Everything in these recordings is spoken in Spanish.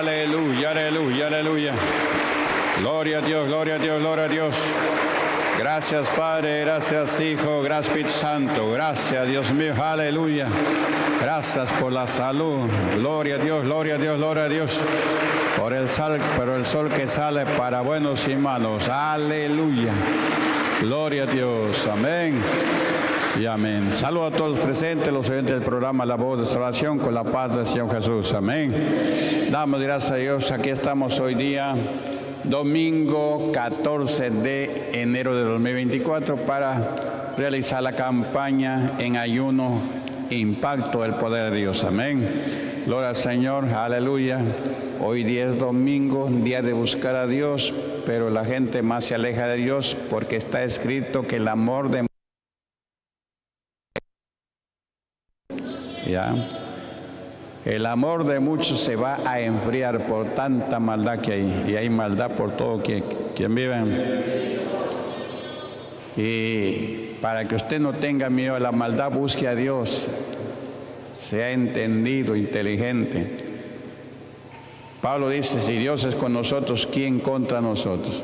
Aleluya, aleluya, aleluya. Gloria a Dios, gloria a Dios, gloria a Dios. Gracias Padre, gracias Hijo, gracias Santo, gracias Dios mío, aleluya. Gracias por la salud, gloria a Dios, gloria a Dios, gloria a Dios. Por el sol, pero el sol que sale para buenos y malos, aleluya. Gloria a Dios, amén. Y amén. Saludo a todos los presentes, los oyentes del programa La Voz de Salvación con la paz del Señor Jesús. Amén. Damos gracias a Dios. Aquí estamos hoy día domingo 14 de enero de 2024 para realizar la campaña en ayuno impacto del poder de Dios. Amén. Gloria al Señor, aleluya. Hoy día es domingo, día de buscar a Dios, pero la gente más se aleja de Dios porque está escrito que el amor de el amor de muchos se va a enfriar por tanta maldad que hay. Y hay maldad por todo quien, quien vive. Y para que usted no tenga miedo a la maldad, busque a Dios. Sea entendido, inteligente. Pablo dice, si Dios es con nosotros, ¿quién contra nosotros?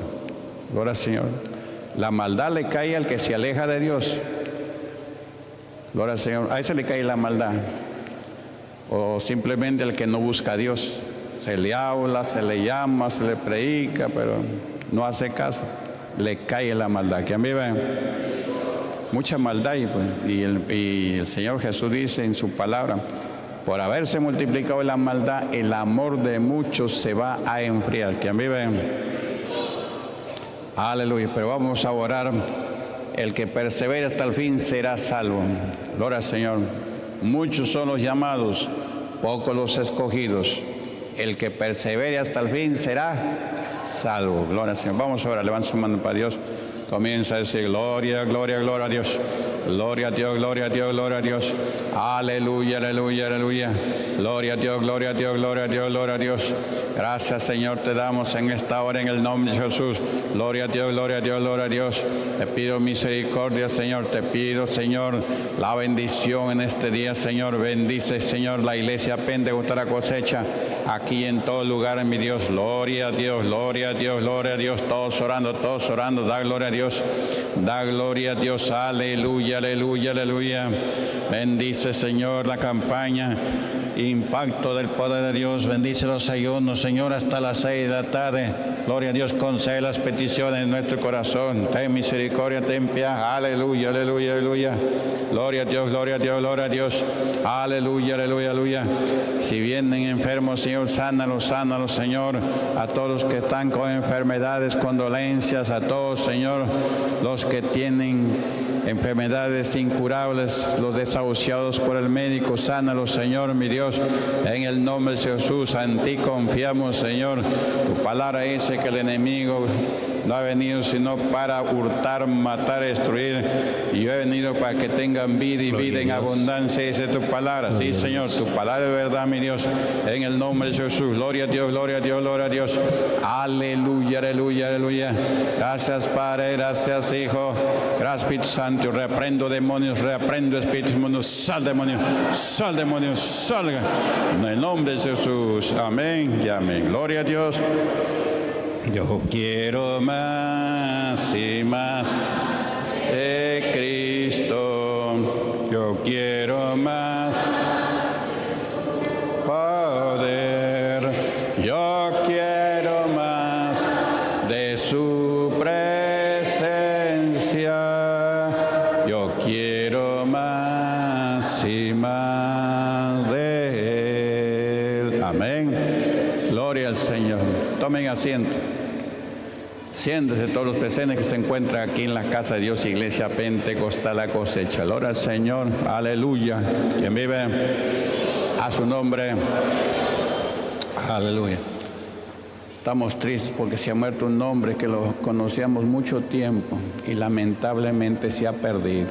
Ahora, Señor. La maldad le cae al que se aleja de Dios. Gloria Señor. A ese le cae la maldad o simplemente el que no busca a Dios. Se le habla, se le llama, se le predica, pero no hace caso. Le cae la maldad. Que a mí mucha maldad pues, y, el, y el Señor Jesús dice en su palabra, por haberse multiplicado la maldad, el amor de muchos se va a enfriar. Mí ven. Aleluya. Pero vamos a orar. El que persevere hasta el fin será salvo. Gloria al Señor. Muchos son los llamados, pocos los escogidos. El que persevere hasta el fin será salvo. Gloria al Señor. Vamos ahora, levanta su mano para Dios. Comienza a decir gloria, gloria, gloria a Dios. Gloria a Dios, gloria a Dios, gloria a Dios. Aleluya, aleluya, aleluya. Gloria a Dios, gloria a Dios, gloria a Dios, gloria a Dios. Gracias Señor te damos en esta hora en el nombre de Jesús. Gloria a Dios, gloria a Dios, gloria a Dios. Te pido misericordia Señor, te pido Señor la bendición en este día Señor. Bendice Señor la iglesia la cosecha aquí en todo lugar mi Dios. Gloria a Dios, gloria a Dios, gloria a Dios. Todos orando, todos orando. Da gloria a Dios. Da gloria a Dios. Aleluya, aleluya, aleluya. Bendice Señor la campaña impacto del poder de Dios. Bendice los ayunos, Señor, hasta las seis de la tarde. Gloria a Dios, concede las peticiones en nuestro corazón. Ten misericordia, ten piedad. Aleluya, aleluya, aleluya. Gloria a Dios, gloria a Dios, gloria a Dios. Aleluya, aleluya, aleluya. Si vienen enfermos, Señor, sánalos, sánalos, Señor. A todos los que están con enfermedades, con dolencias, a todos, Señor, los que tienen enfermedades incurables, los desahuciados por el médico, sánalos, Señor, mi Dios, en el nombre de Jesús, en ti confiamos, Señor. Tu palabra dice que el enemigo no ha venido sino para hurtar, matar, destruir. Y yo he venido para que tengan vida y vida en abundancia, dice tu palabra. Sí, Señor, tu palabra es verdad, mi Dios, en el nombre de Jesús. Gloria a Dios, gloria a Dios, gloria a Dios. Aleluya, aleluya, aleluya. Gracias, Padre, gracias, Hijo. Gracias, Espíritu Santo. Reprendo demonios, reprendo espíritus inmundos. Sal, demonio, sal, demonio, salga. En el nombre de Jesús. Amén y amén. Gloria a Dios. Yo quiero más y más Siéntese todos los presentes que se encuentran aquí en la casa de Dios, Iglesia Pentecostal, la cosecha. Gloria al Señor, aleluya. Quien vive a su nombre, aleluya. Estamos tristes porque se ha muerto un hombre que lo conocíamos mucho tiempo y lamentablemente se ha perdido.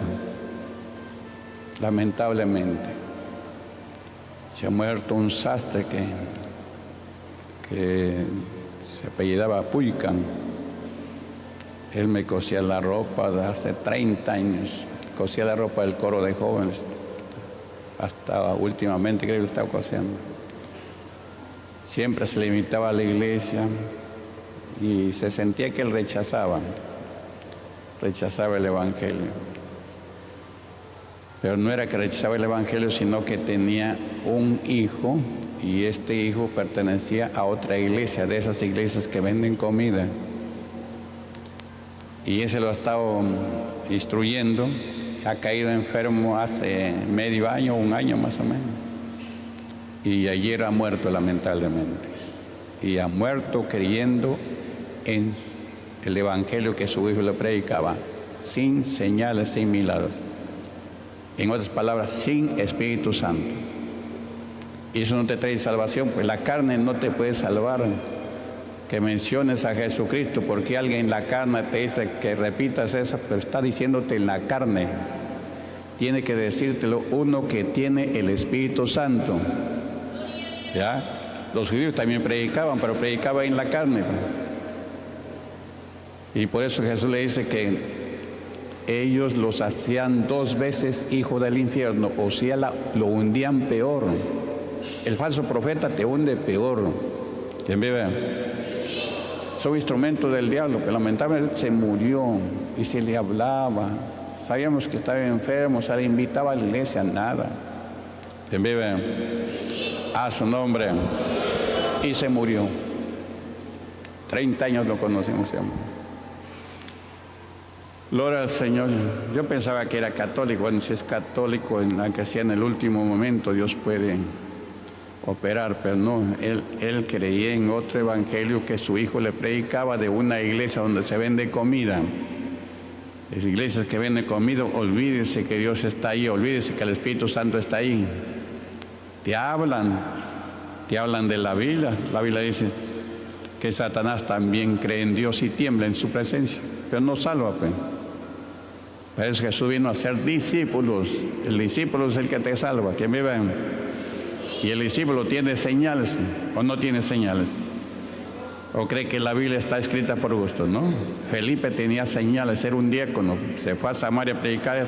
Lamentablemente. Se ha muerto un sastre que, se apellidaba Puycan él me cosía la ropa de hace 30 años. Cosía la ropa del coro de jóvenes. Hasta últimamente creo que estaba cosiendo. siempre se limitaba a la iglesia y se sentía que él rechazaba, rechazaba el Evangelio. Pero no era que rechazaba el Evangelio, sino que tenía un hijo y este hijo pertenecía a otra iglesia, de esas iglesias que venden comida. Y ese lo ha estado instruyendo, ha caído enfermo hace medio año, un año más o menos. Y ayer ha muerto lamentablemente. Y ha muerto creyendo en el evangelio que su hijo le predicaba, sin señales, sin milagros. En otras palabras, sin Espíritu Santo. Y eso no te trae salvación, pues la carne no te puede salvar. Que menciones a Jesucristo, porque alguien en la carne te dice que repitas eso, pero está diciéndote en la carne. Tiene que decírtelo uno que tiene el Espíritu Santo. ¿Ya? Los judíos también predicaban, pero predicaban en la carne. Y por eso Jesús le dice que ellos los hacían dos veces hijo del infierno, o sea, lo hundían peor. El falso profeta te hunde peor. ¿Quién vive? Son instrumentos del diablo, pero lamentablemente se murió y se le hablaba. Sabíamos que estaba enfermo, se le invitaba a la iglesia, nada. ¿Quién vive? A su nombre. Y se murió. 30 años lo conocimos, Gloria al Señor. Yo pensaba que era católico. Bueno, si es católico, aunque sea en el último momento, Dios puede operar, pero no. Él, él creía en otro evangelio que su hijo le predicaba de una iglesia donde se vende comida. Las iglesias que venden comida, olvídese que Dios está ahí, olvídese que el Espíritu Santo está ahí. Te hablan, te hablan de la Biblia. La Biblia dice que Satanás también cree en Dios y tiembla en su presencia, pero no salva. Pues. Es Jesús vino a ser discípulos. El discípulo es el que te salva. ¿Quién vive? Y el discípulo tiene señales o no tiene señales. O cree que la Biblia está escrita por gusto, ¿no? Felipe tenía señales, era un diácono. Se fue a Samaria a predicar.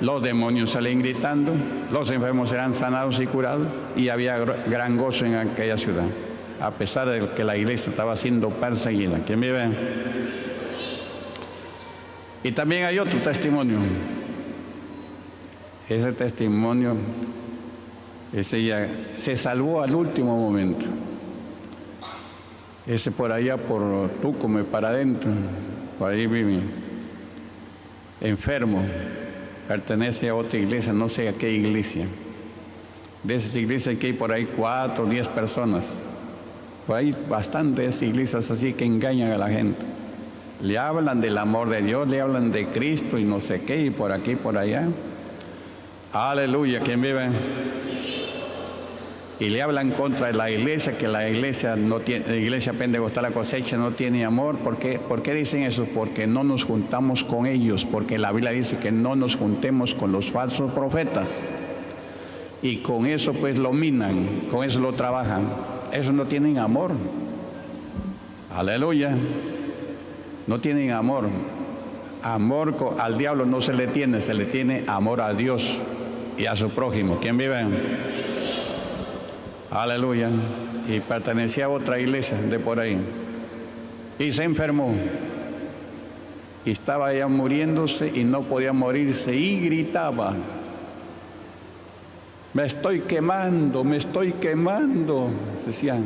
Los demonios salen gritando, los enfermos eran sanados y curados y había gran gozo en aquella ciudad, a pesar de que la iglesia estaba siendo perseguida. ¿Quién vive? Y también hay otro testimonio. Ese testimonio, ese ya se salvó al último momento. Ese por allá, por Tucumé, para adentro, por ahí vive. Enfermo, pertenece a otra iglesia, no sé a qué iglesia. De esas iglesias que hay por ahí cuatro o diez personas. Por ahí bastantes iglesias así que engañan a la gente. Le hablan del amor de Dios, le hablan de Cristo y no sé qué, y por aquí, por allá. Aleluya, ¿quién vive? Y le hablan contra la iglesia, que la iglesia no tiene, la iglesia pentecostal la cosecha no tiene amor. ¿Por qué? ¿Por qué dicen eso? Porque no nos juntamos con ellos, porque la Biblia dice que no nos juntemos con los falsos profetas. Y con eso pues lo minan, con eso lo trabajan. Eso no tienen amor. Aleluya no tienen amor. Amor al diablo no se le tiene, se le tiene amor a Dios y a su prójimo. ¿Quién vive? Aleluya. Y pertenecía a otra iglesia de por ahí. Y se enfermó. Y estaba ya muriéndose y no podía morirse y gritaba. Me estoy quemando, me estoy quemando. Decían,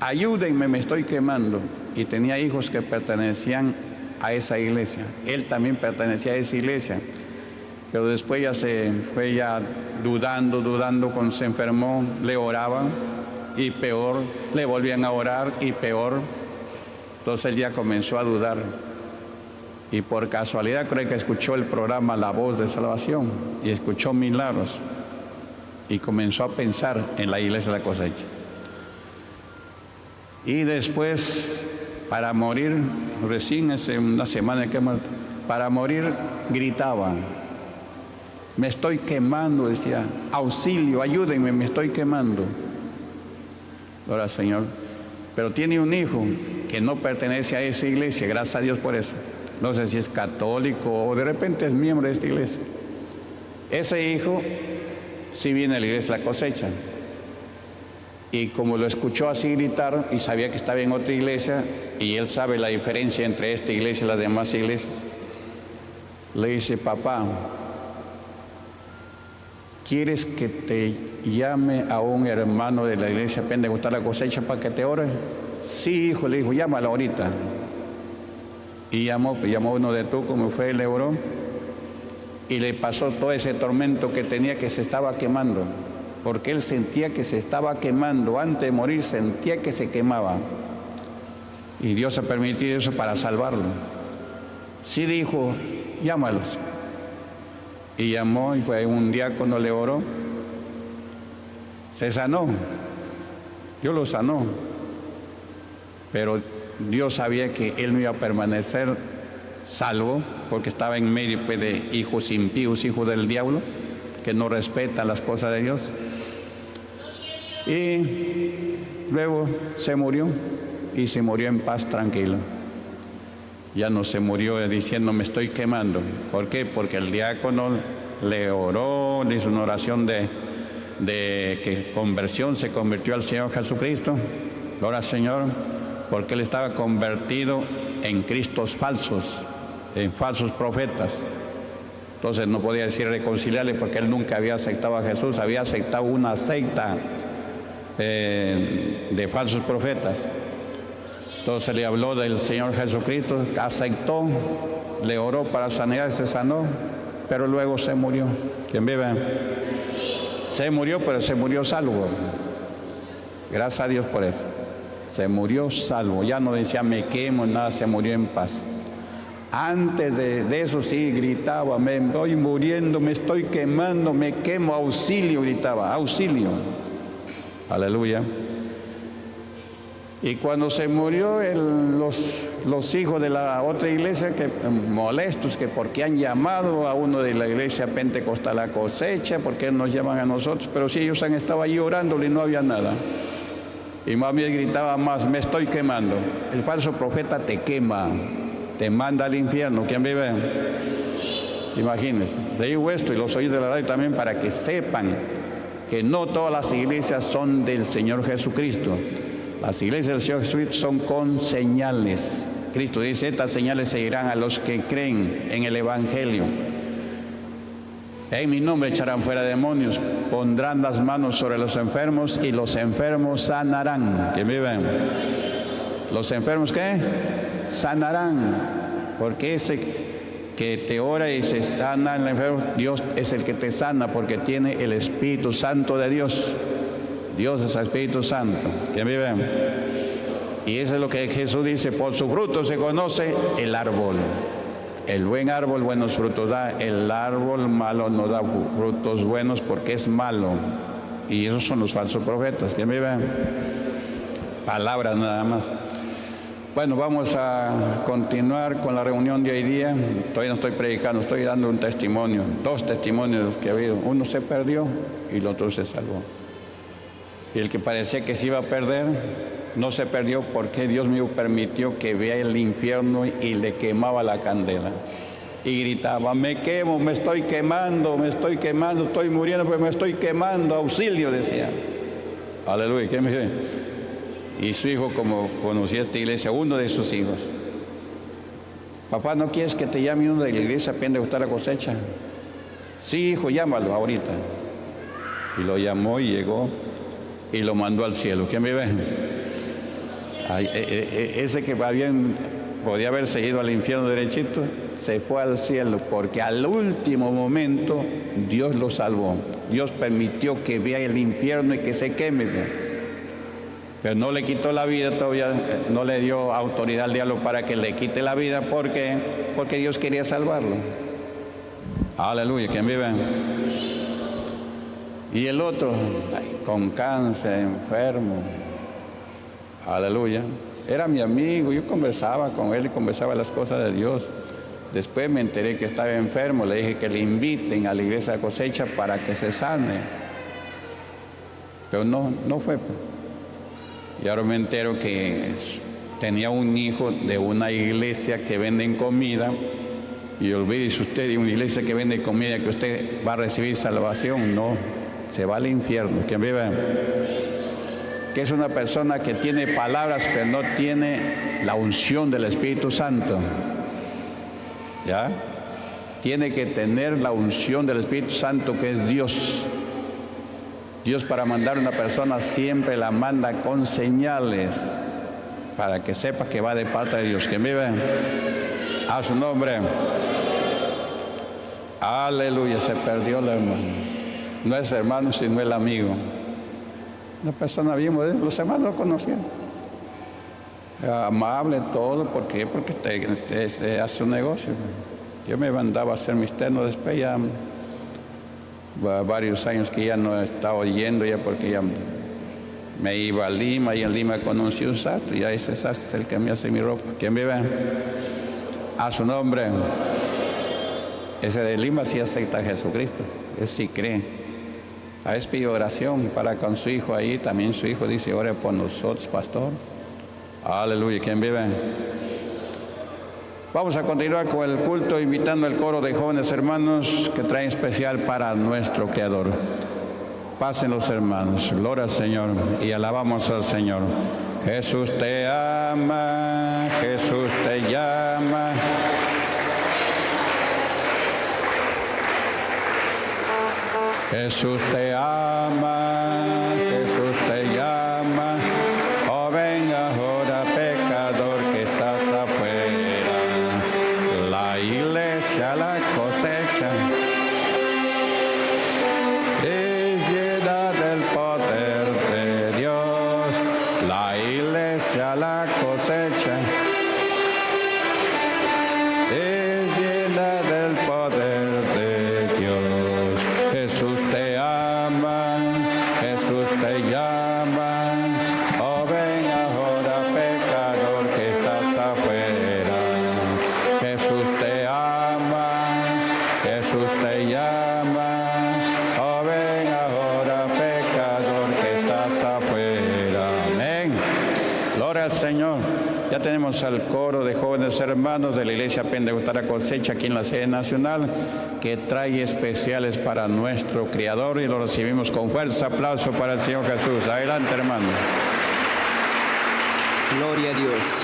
ayúdenme, me estoy quemando y tenía hijos que pertenecían a esa iglesia. Él también pertenecía a esa iglesia. Pero después ya se fue ya dudando, dudando, cuando se enfermó, le oraban y peor, le volvían a orar y peor. Entonces él ya comenzó a dudar. Y por casualidad creo que escuchó el programa La Voz de Salvación y escuchó milagros. Y comenzó a pensar en la iglesia de la cosecha. Y después para morir, recién hace una semana que para morir gritaban, me estoy quemando, decía, auxilio, ayúdenme, me estoy quemando. Ahora, Señor, pero tiene un hijo que no pertenece a esa iglesia, gracias a Dios por eso. No sé si es católico o de repente es miembro de esta iglesia. Ese hijo, si viene a la iglesia, la cosecha. Y como lo escuchó así gritar y sabía que estaba en otra iglesia, y él sabe la diferencia entre esta iglesia y las demás iglesias, le dice, papá, ¿quieres que te llame a un hermano de la iglesia gustar la cosecha para que te ore? Sí, hijo, le dijo, llámalo ahorita. Y llamó, llamó uno de tú, como fue, le oró, y le pasó todo ese tormento que tenía que se estaba quemando, porque él sentía que se estaba quemando, antes de morir sentía que se quemaba. Y Dios ha permitido eso para salvarlo. Sí dijo, llámalos. Y llamó y fue un cuando le oró, se sanó. Dios lo sanó. Pero Dios sabía que él no iba a permanecer salvo porque estaba en medio pues, de hijos impíos, hijos del diablo, que no respetan las cosas de Dios. Y luego se murió y se murió en paz tranquilo ya no se murió diciendo me estoy quemando. ¿Por qué? Porque el diácono le oró, le hizo una oración de, de que conversión se convirtió al Señor Jesucristo. Gloria Señor, porque él estaba convertido en cristos falsos, en falsos profetas. Entonces no podía decir reconciliarle porque él nunca había aceptado a Jesús, había aceptado una secta eh, de falsos profetas. Entonces le habló del Señor Jesucristo, aceptó, le oró para sanidad se sanó, pero luego se murió. ¿Quién vive? Se murió, pero se murió salvo. Gracias a Dios por eso. Se murió salvo. Ya no decía me quemo, nada, se murió en paz. Antes de, de, eso sí gritaba, me voy muriendo, me estoy quemando, me quemo, auxilio, gritaba, auxilio. Aleluya. Y cuando se murió los, hijos de la otra iglesia, que molestos, que porque han llamado a uno de la iglesia pentecostal a cosecha, porque nos llaman a nosotros, pero si ellos han estado allí orando y no había nada. Y mami gritaba más, me estoy quemando. El falso profeta te quema, te manda al infierno. ¿Quién vive? Imagínense. Digo esto y los oí de la radio también para que sepan que no todas las iglesias son del Señor Jesucristo. Las iglesias del Señor son con señales. Cristo dice, estas señales seguirán a los que creen en el Evangelio. En mi nombre echarán fuera demonios, pondrán las manos sobre los enfermos y los enfermos sanarán. ¿Quién viven? ¿Los enfermos qué? Sanarán. Porque ese que te ora y se sana en el enfermo, Dios es el que te sana porque tiene el Espíritu Santo de Dios. Dios es Espíritu Santo. ¿Quién vive? Y eso es lo que Jesús dice, por su fruto se conoce el árbol. El buen árbol buenos frutos da, el árbol malo no da frutos buenos porque es malo. Y esos son los falsos profetas. ¿Quién vive? Palabras nada más. Bueno, vamos a continuar con la reunión de hoy día. Todavía no estoy predicando, estoy dando un testimonio, dos testimonios que ha habido. Uno se perdió y el otro se salvó. Y el que parecía que se iba a perder, no se perdió porque Dios mío permitió que vea el infierno y le quemaba la candela. Y gritaba, me quemo, me estoy quemando, me estoy quemando, estoy muriendo, pues me estoy quemando, auxilio, decía. Aleluya, ¿qué me dice? Y su hijo, como conocía esta iglesia, uno de sus hijos, papá, ¿no quieres que te llame uno de la iglesia a gustar la cosecha? Sí, hijo, llámalo ahorita. Y lo llamó y llegó y lo mandó al cielo. ¿Quién vive? Eh, eh, eh, ese que bien, podía haber seguido al infierno derechito, se fue al cielo porque al último momento Dios lo salvó. Dios permitió que vea el infierno y que se queme. Pero no le quitó la vida todavía, no le dio autoridad al diablo para que le quite la vida porque, porque Dios quería salvarlo. Aleluya, ¿quién vive? Y el otro, con cáncer, enfermo. Aleluya. Era mi amigo, yo conversaba con él y conversaba las cosas de Dios. Después me enteré que estaba enfermo, le dije que le inviten a la iglesia de cosecha para que se sane. Pero no, no fue. Y ahora me entero que tenía un hijo de una iglesia que venden comida. Y olvídese usted de una iglesia que vende comida que usted va a recibir salvación. No, se va al infierno. ¿Quién vive? que es una persona que tiene palabras pero no tiene la unción del Espíritu Santo. ¿Ya? Tiene que tener la unción del Espíritu Santo que es Dios. Dios para mandar a una persona siempre la manda con señales para que sepa que va de parte de Dios. Que vive a su nombre. Aleluya, se perdió el hermano. No es hermano, sino el amigo. Una persona bien los hermanos lo conocían. Amable todo, ¿por qué? Porque usted, hace un negocio. Yo me mandaba a hacer mis ternos después ya varios años que ya no he estado yendo ya porque ya me iba a Lima y en Lima conocí un sastre y ahí ese sastre es el que me hace mi ropa. ¿Quién vive? A su nombre. Ese de Lima sí acepta a Jesucristo, ese sí cree. A pide oración para con su hijo ahí, también su hijo dice, ore por nosotros, pastor. Aleluya, ¿quién vive? Vamos a continuar con el culto invitando al coro de jóvenes hermanos que traen especial para nuestro Creador. Pasen los hermanos, gloria al Señor y alabamos al Señor. Jesús te ama, Jesús te llama. Jesús te ama, hermanos de la Iglesia Pentecostal Cosecha aquí en la sede nacional que trae especiales para nuestro Creador y lo recibimos con fuerza. Aplauso para el Señor Jesús. Adelante, hermano. Gloria a Dios.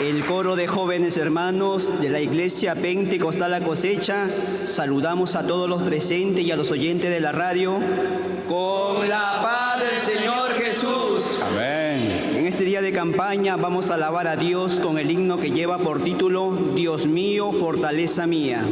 El coro de jóvenes hermanos de la Iglesia Pentecostal La Cosecha, saludamos a todos los presentes y a los oyentes de la radio con la paz del Señor Jesús. Amén. En este día de campaña vamos a alabar a Dios con el himno que lleva por título Dios mío, fortaleza mía.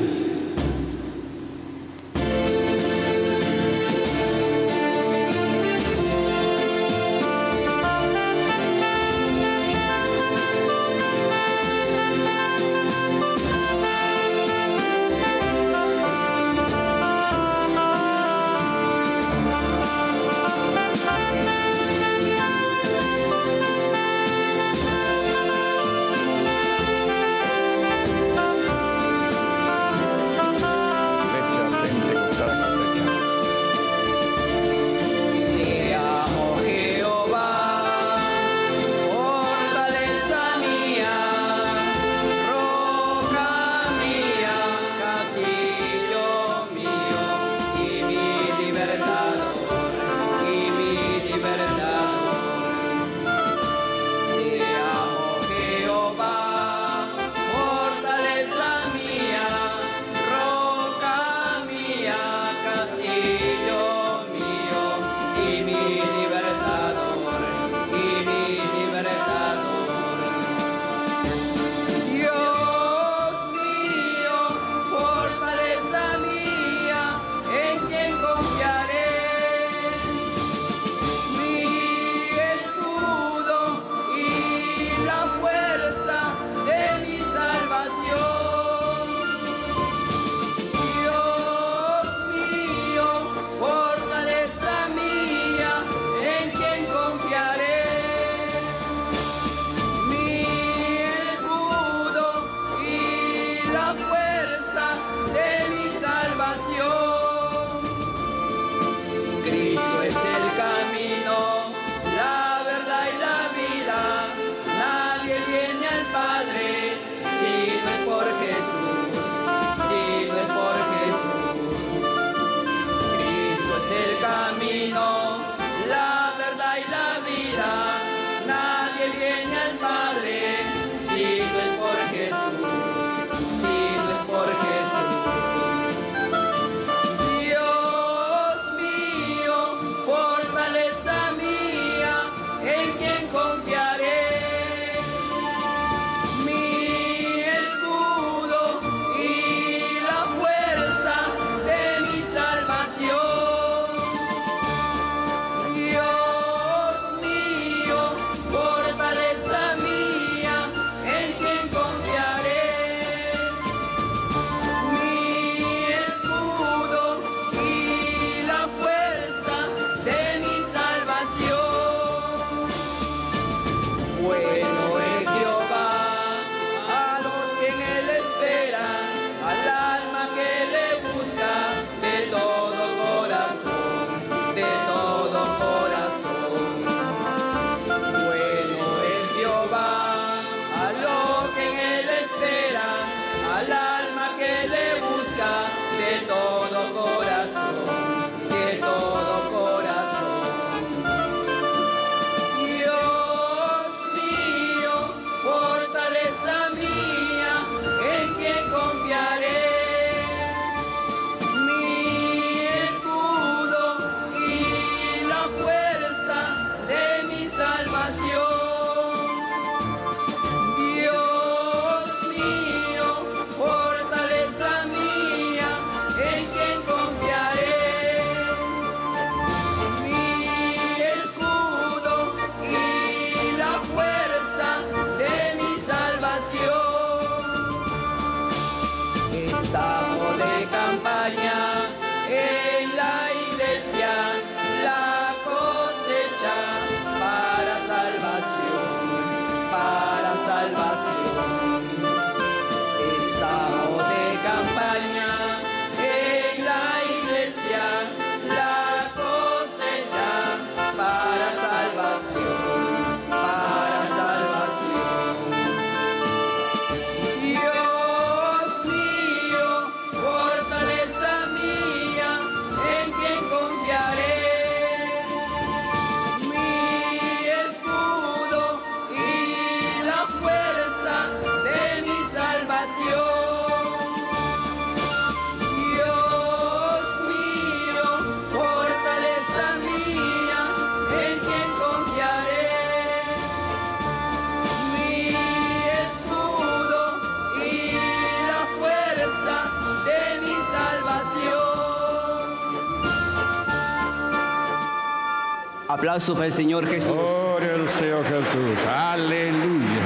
Aplausos para el Señor Jesús. Gloria al Señor Jesús. Aleluya.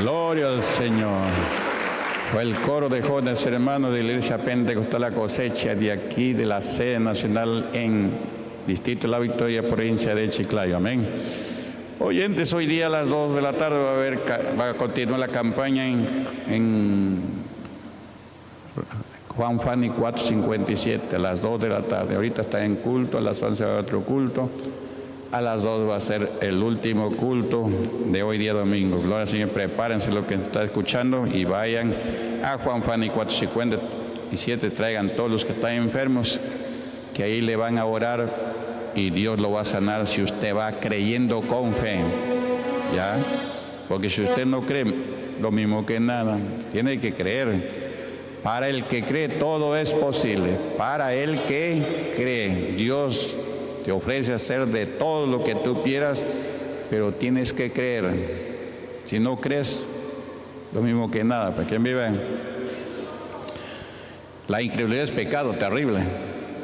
Gloria al Señor. El coro de jóvenes hermanos de la Iglesia Pentecostal La Cosecha de aquí de la sede nacional en Distrito de la Victoria, provincia de Chiclayo. Amén. Oyentes, hoy día a las 2 de la tarde va a, haber, va a continuar la campaña en, en Juan Fanny 457, a las 2 de la tarde. Ahorita está en culto, a las 11 va a otro culto. A las 2 va a ser el último culto de hoy día domingo. Gloria al Señor, prepárense lo que está escuchando y vayan a Juan Fanny 457, traigan todos los que están enfermos, que ahí le van a orar y Dios lo va a sanar si usted va creyendo con fe. ¿Ya? Porque si usted no cree, lo mismo que nada, tiene que creer. Para el que cree todo es posible. Para el que cree, Dios te ofrece hacer de todo lo que tú quieras, pero tienes que creer. Si no crees, lo mismo que nada. ¿Para quién vive? La incredulidad es pecado terrible.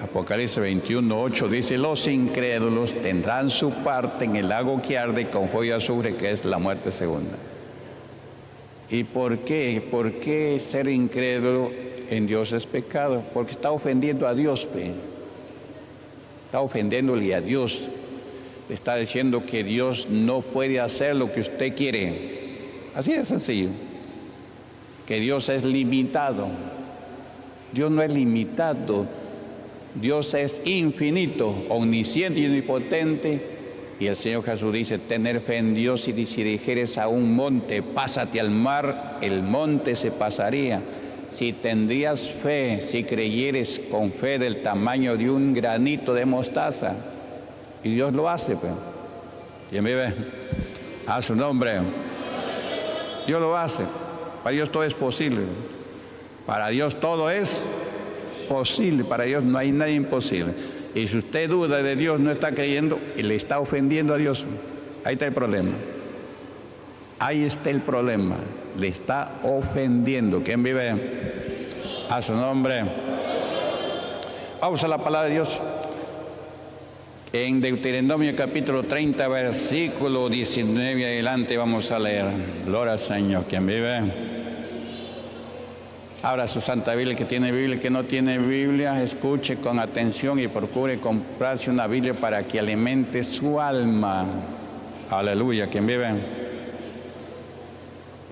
Apocalipsis 21, 8 dice, los incrédulos tendrán su parte en el lago que arde con y azufre, que es la muerte segunda. ¿Y por qué? ¿Por qué ser incrédulo en Dios es pecado? Porque está ofendiendo a Dios, está ofendiéndole a Dios. Le está diciendo que Dios no puede hacer lo que usted quiere. Así de sencillo. Que Dios es limitado. Dios no es limitado. Dios es infinito, omnisciente y omnipotente y el Señor Jesús dice, tener fe en Dios y si dijeres a un monte, pásate al mar, el monte se pasaría. Si tendrías fe, si creyeres con fe del tamaño de un granito de mostaza, y Dios lo hace, pues. ¿Quién vive? A su nombre. Dios lo hace. Para Dios todo es posible. Para Dios todo es posible. Para Dios no hay nada imposible. Y si usted duda de Dios, no está creyendo y le está ofendiendo a Dios, ahí está el problema. Ahí está el problema. Le está ofendiendo. ¿Quién vive? A su nombre. Vamos a la palabra de Dios. En Deuteronomio capítulo 30, versículo 19 adelante vamos a leer. Gloria al Señor. ¿Quién vive? Abra su Santa Biblia, que tiene Biblia, que no tiene Biblia, escuche con atención y procure comprarse una Biblia para que alimente su alma. Aleluya, ¿quién vive?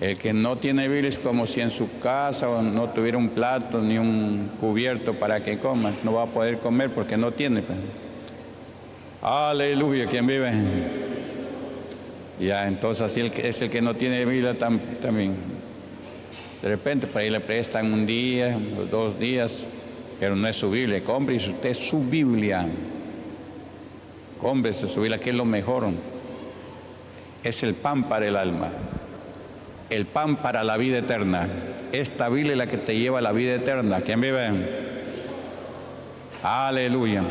El que no tiene Biblia es como si en su casa no tuviera un plato ni un cubierto para que coma. No va a poder comer porque no tiene. Pues. Aleluya, ¿quién vive? Ya, entonces así es el que no tiene Biblia también. De repente para ahí le prestan un día, dos días, pero no es su Biblia. Compre usted su Biblia. Cómprese su Biblia, que es lo mejor. Es el pan para el alma el pan para la vida eterna. Esta Biblia es la que te lleva a la vida eterna. ¿Quién vive? Aleluya.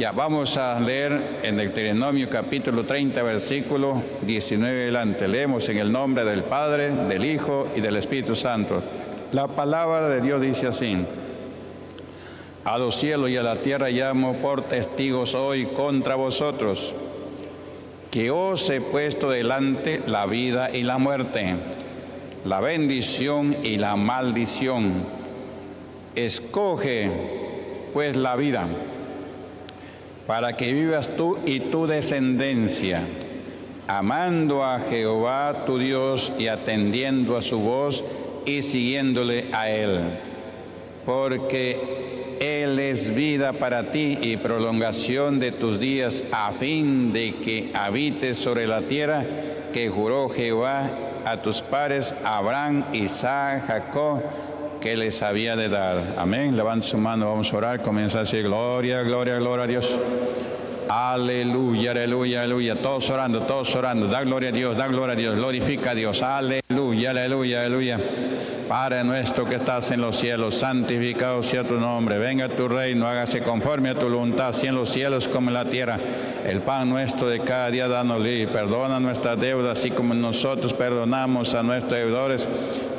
Ya, vamos a leer en Deuteronomio capítulo 30, versículo 19 adelante. Leemos en el nombre del Padre, del Hijo y del Espíritu Santo. La palabra de Dios dice así. A los cielos y a la tierra llamo por testigos hoy contra vosotros, que os he puesto delante la vida y la muerte la bendición y la maldición. Escoge pues la vida para que vivas tú y tu descendencia, amando a Jehová tu Dios y atendiendo a su voz y siguiéndole a Él, porque Él es vida para ti y prolongación de tus días a fin de que habites sobre la tierra que juró Jehová a tus pares, Abraham, Isaac, Jacob, que les había de dar. Amén. Levanta su mano, vamos a orar. Comienza a decir, gloria, gloria, gloria a Dios. Aleluya, aleluya, aleluya. Todos orando, todos orando. Da gloria a Dios, da gloria a Dios. Glorifica a Dios. Aleluya, aleluya, aleluya. Padre nuestro que estás en los cielos, santificado sea tu nombre. Venga tu reino, hágase conforme a tu voluntad, así en los cielos como en la tierra. El pan nuestro de cada día danos y perdona nuestras deudas, así como nosotros perdonamos a nuestros deudores.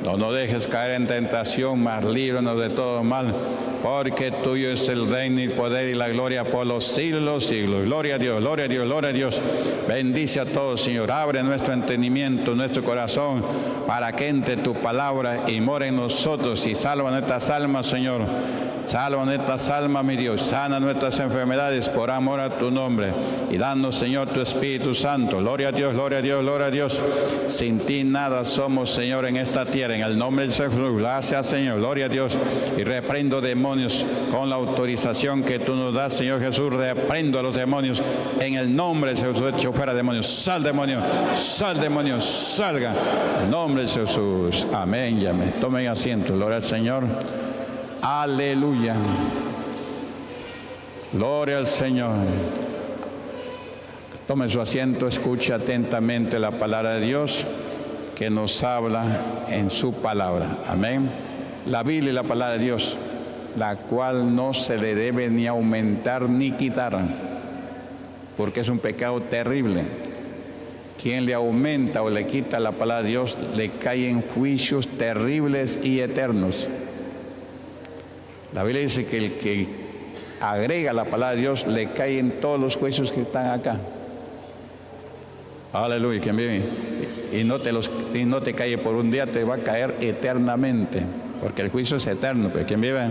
No nos dejes caer en tentación, mas líbranos de todo mal porque tuyo es el reino y el poder y la gloria por los siglos, siglos. Gloria a Dios, gloria a Dios, gloria a Dios. Bendice a todos, Señor. Abre nuestro entendimiento, nuestro corazón, para que entre tu palabra y more en nosotros y salva nuestras almas, Señor. Salva nuestras almas, mi Dios. Sana nuestras enfermedades por amor a tu nombre. Y danos, Señor, tu Espíritu Santo. Gloria a Dios, gloria a Dios, gloria a Dios. Sin ti nada somos, Señor, en esta tierra. En el nombre del Señor. Gracias, Señor. Gloria a Dios. Y reprendo demonios con la autorización que tú nos das, Señor Jesús. Reprendo a los demonios en el nombre de Jesús. Echo fuera demonios. Sal demonio. Sal demonio. Salga. En el nombre de Jesús. Amén y amén. Tomen asiento. Gloria al Señor. Aleluya. Gloria al Señor. Tome su asiento, escuche atentamente la palabra de Dios que nos habla en su palabra. Amén. La Biblia y la palabra de Dios, la cual no se le debe ni aumentar ni quitar, porque es un pecado terrible. Quien le aumenta o le quita la palabra de Dios le cae en juicios terribles y eternos. La Biblia dice que el que agrega la palabra de Dios le cae en todos los juicios que están acá. Aleluya, quien vive. Y no, te los, y no te cae por un día, te va a caer eternamente. Porque el juicio es eterno, pero quien vive.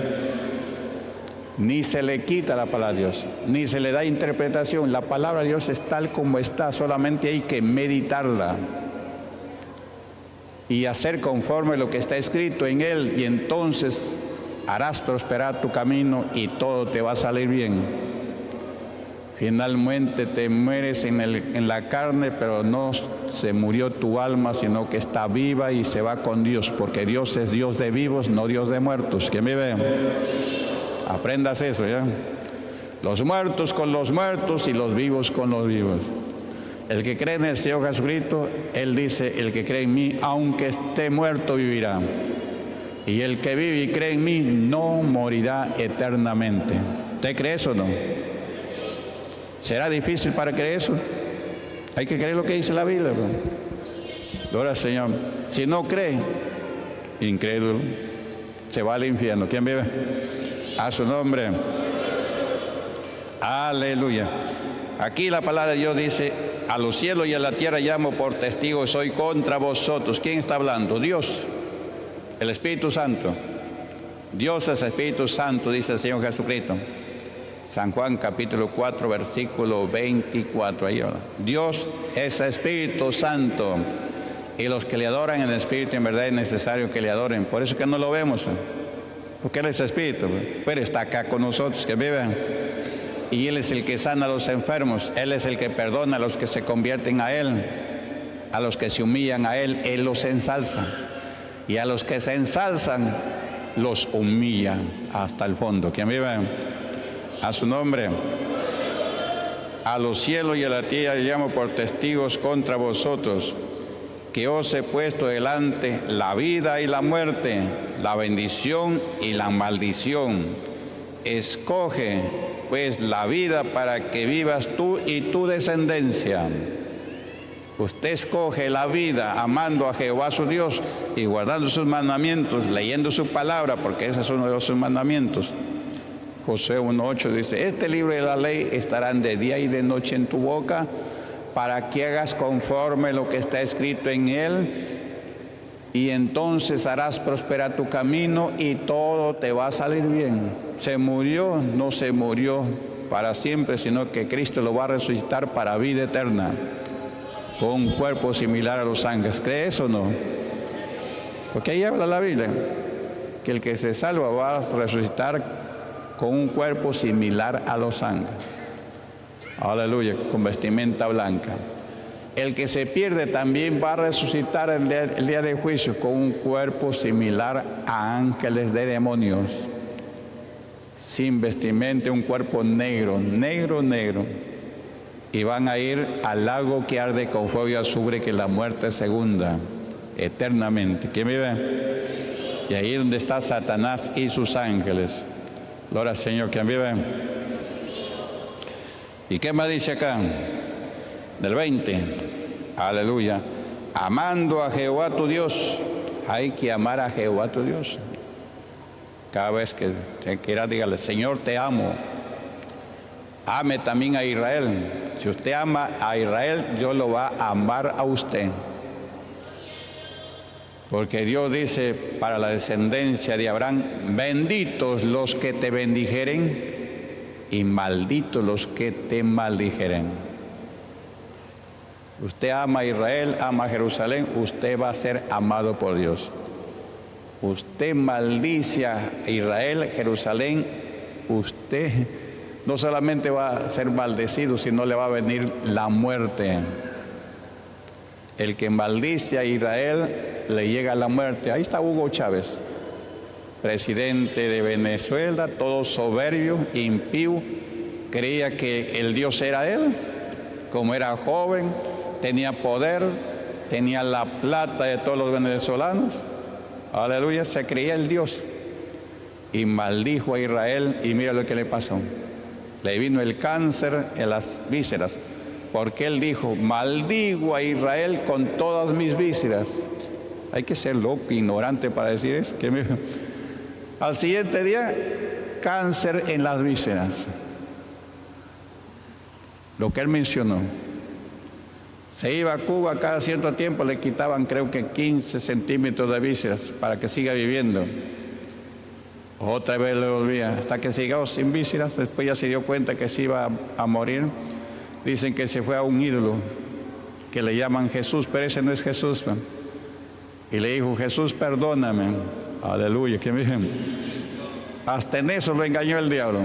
Ni se le quita la palabra de Dios, ni se le da interpretación. La palabra de Dios es tal como está, solamente hay que meditarla y hacer conforme lo que está escrito en él. Y entonces harás prosperar tu camino y todo te va a salir bien. Finalmente te mueres en, la carne, pero no se murió tu alma, sino que está viva y se va con Dios, porque Dios es Dios de vivos, no Dios de muertos. ¿Quién vive? Aprendas eso, ¿ya? Los muertos con los muertos y los vivos con los vivos. El que cree en el Señor Jesucristo, Él dice, el que cree en mí, aunque esté muerto, vivirá. Y el que vive y cree en mí, no morirá eternamente. ¿Usted cree eso o no? ¿Será difícil para creer eso? Hay que creer lo que dice la Biblia. Gloria al Señor. Si no cree, incrédulo, se va al infierno. ¿Quién vive? A su nombre. Aleluya. Aquí la palabra de Dios dice, a los cielos y a la tierra llamo por testigo, soy contra vosotros. ¿Quién está hablando? Dios, el Espíritu Santo. Dios es Espíritu Santo, dice el Señor Jesucristo. San Juan capítulo 4, versículo 24. Ahí Dios es Espíritu Santo. Y los que le adoran en el Espíritu en verdad es necesario que le adoren. Por eso que no lo vemos. Porque Él es Espíritu. Pero está acá con nosotros que viven y Él es el que sana a los enfermos, Él es el que perdona a los que se convierten a Él, a los que se humillan a Él, Él los ensalza. Y a los que se ensalzan, los humilla hasta el fondo. ¿Quién vive? A su nombre. A los cielos y a la tierra llamo por testigos contra vosotros, que os he puesto delante la vida y la muerte, la bendición y la maldición. Escoge pues la vida para que vivas tú y tu descendencia. Usted escoge la vida amando a Jehová su Dios y guardando sus mandamientos, leyendo su palabra, porque ese es uno de los mandamientos. José 1.8 dice, este libro de la ley estarán de día y de noche en tu boca para que hagas conforme lo que está escrito en él y entonces harás prosperar tu camino y todo te va a salir bien. Se murió, no se murió para siempre, sino que Cristo lo va a resucitar para vida eterna, con un cuerpo similar a los ángeles. ¿Cree eso o no? Porque ahí habla la Biblia, que el que se salva va a resucitar con un cuerpo similar a los ángeles. Aleluya, con vestimenta blanca. El que se pierde también va a resucitar el día, de juicio con un cuerpo similar a ángeles de demonios, sin vestimenta, un cuerpo negro, negro, negro. Y van a ir al lago que arde con fuego y que es la muerte segunda, eternamente. ¿Quién vive? Y ahí donde está Satanás y sus ángeles. Gloria al Señor, ¿quién vive? ¿Y qué más dice acá? del 20. Aleluya. Amando a Jehová tu Dios. Hay que amar a Jehová tu Dios. Cada vez que te quiera, dígale, Señor, te amo. Ame también a Israel. Si usted ama a Israel, Dios lo va a amar a usted. Porque Dios dice para la descendencia de Abraham, benditos los que te bendijeren y malditos los que te maldijeren. Usted ama a Israel, ama a Jerusalén, usted va a ser amado por Dios. Usted maldice a Israel, Jerusalén, usted no solamente va a ser maldecido, sino le va a venir la muerte. El que maldice a Israel le llega la muerte. Ahí está Hugo Chávez, presidente de Venezuela, todo soberbio, impío, creía que el Dios era él, como era joven, tenía poder, tenía la plata de todos los venezolanos. Aleluya, se creía el Dios. Y maldijo a Israel y mira lo que le pasó. Le vino el cáncer en las vísceras, porque él dijo, maldigo a Israel con todas mis vísceras. Hay que ser loco, ignorante para decir eso. Al siguiente día, cáncer en las vísceras. Lo que él mencionó. Se iba a Cuba cada cierto tiempo, le quitaban creo que 15 centímetros de vísceras para que siga viviendo. Otra vez le volvía, hasta que siguió sin vísceras, después ya se dio cuenta que se iba a, morir. Dicen que se fue a un ídolo que le llaman Jesús, pero ese no es Jesús. Y le dijo, Jesús, perdóname. Aleluya, que me Hasta en eso lo engañó el diablo.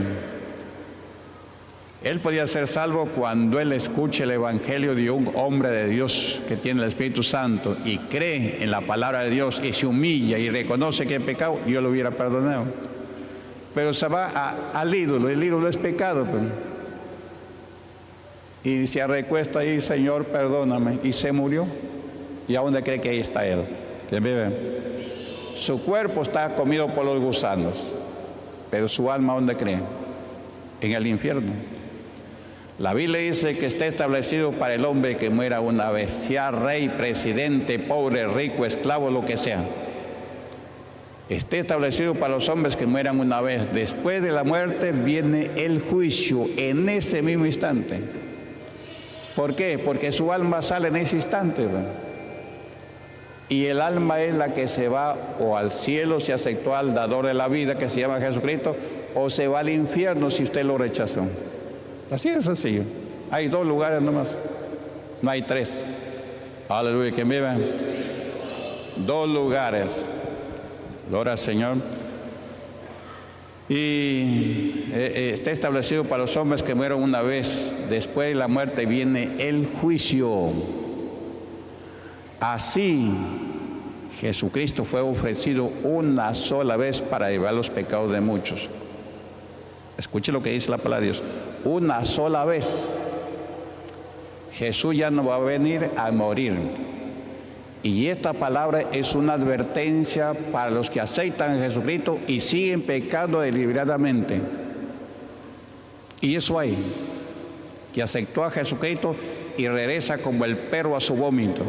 Él podía ser salvo cuando él escuche el evangelio de un hombre de Dios que tiene el Espíritu Santo y cree en la palabra de Dios y se humilla y reconoce que es pecado, Dios lo hubiera perdonado. Pero se va al ídolo, el ídolo es pecado. Y se recuesta ahí, Señor, perdóname, y se murió. ¿Y a dónde cree que ahí está él? Que vive. Su cuerpo está comido por los gusanos, pero su alma, ¿dónde cree? En el infierno. La Biblia dice que está establecido para el hombre que muera una vez, sea rey, presidente, pobre, rico, esclavo, lo que sea. Está establecido para los hombres que mueran una vez. Después de la muerte viene el juicio en ese mismo instante. ¿Por qué? Porque su alma sale en ese instante. Y el alma es la que se va o al cielo si aceptó al dador de la vida que se llama Jesucristo, o se va al infierno si usted lo rechazó. Así de sencillo. Hay dos lugares nomás. No hay tres. Aleluya, que viva. Dos lugares. Gloria al Señor. Y eh, eh, está establecido para los hombres que mueren una vez. Después de la muerte viene el juicio. Así Jesucristo fue ofrecido una sola vez para llevar los pecados de muchos. Escuche lo que dice la palabra de Dios. Una sola vez. Jesús ya no va a venir a morir. Y esta palabra es una advertencia para los que aceitan a Jesucristo y siguen pecando deliberadamente. Y eso hay, que aceptó a Jesucristo y regresa como el perro a su vómito,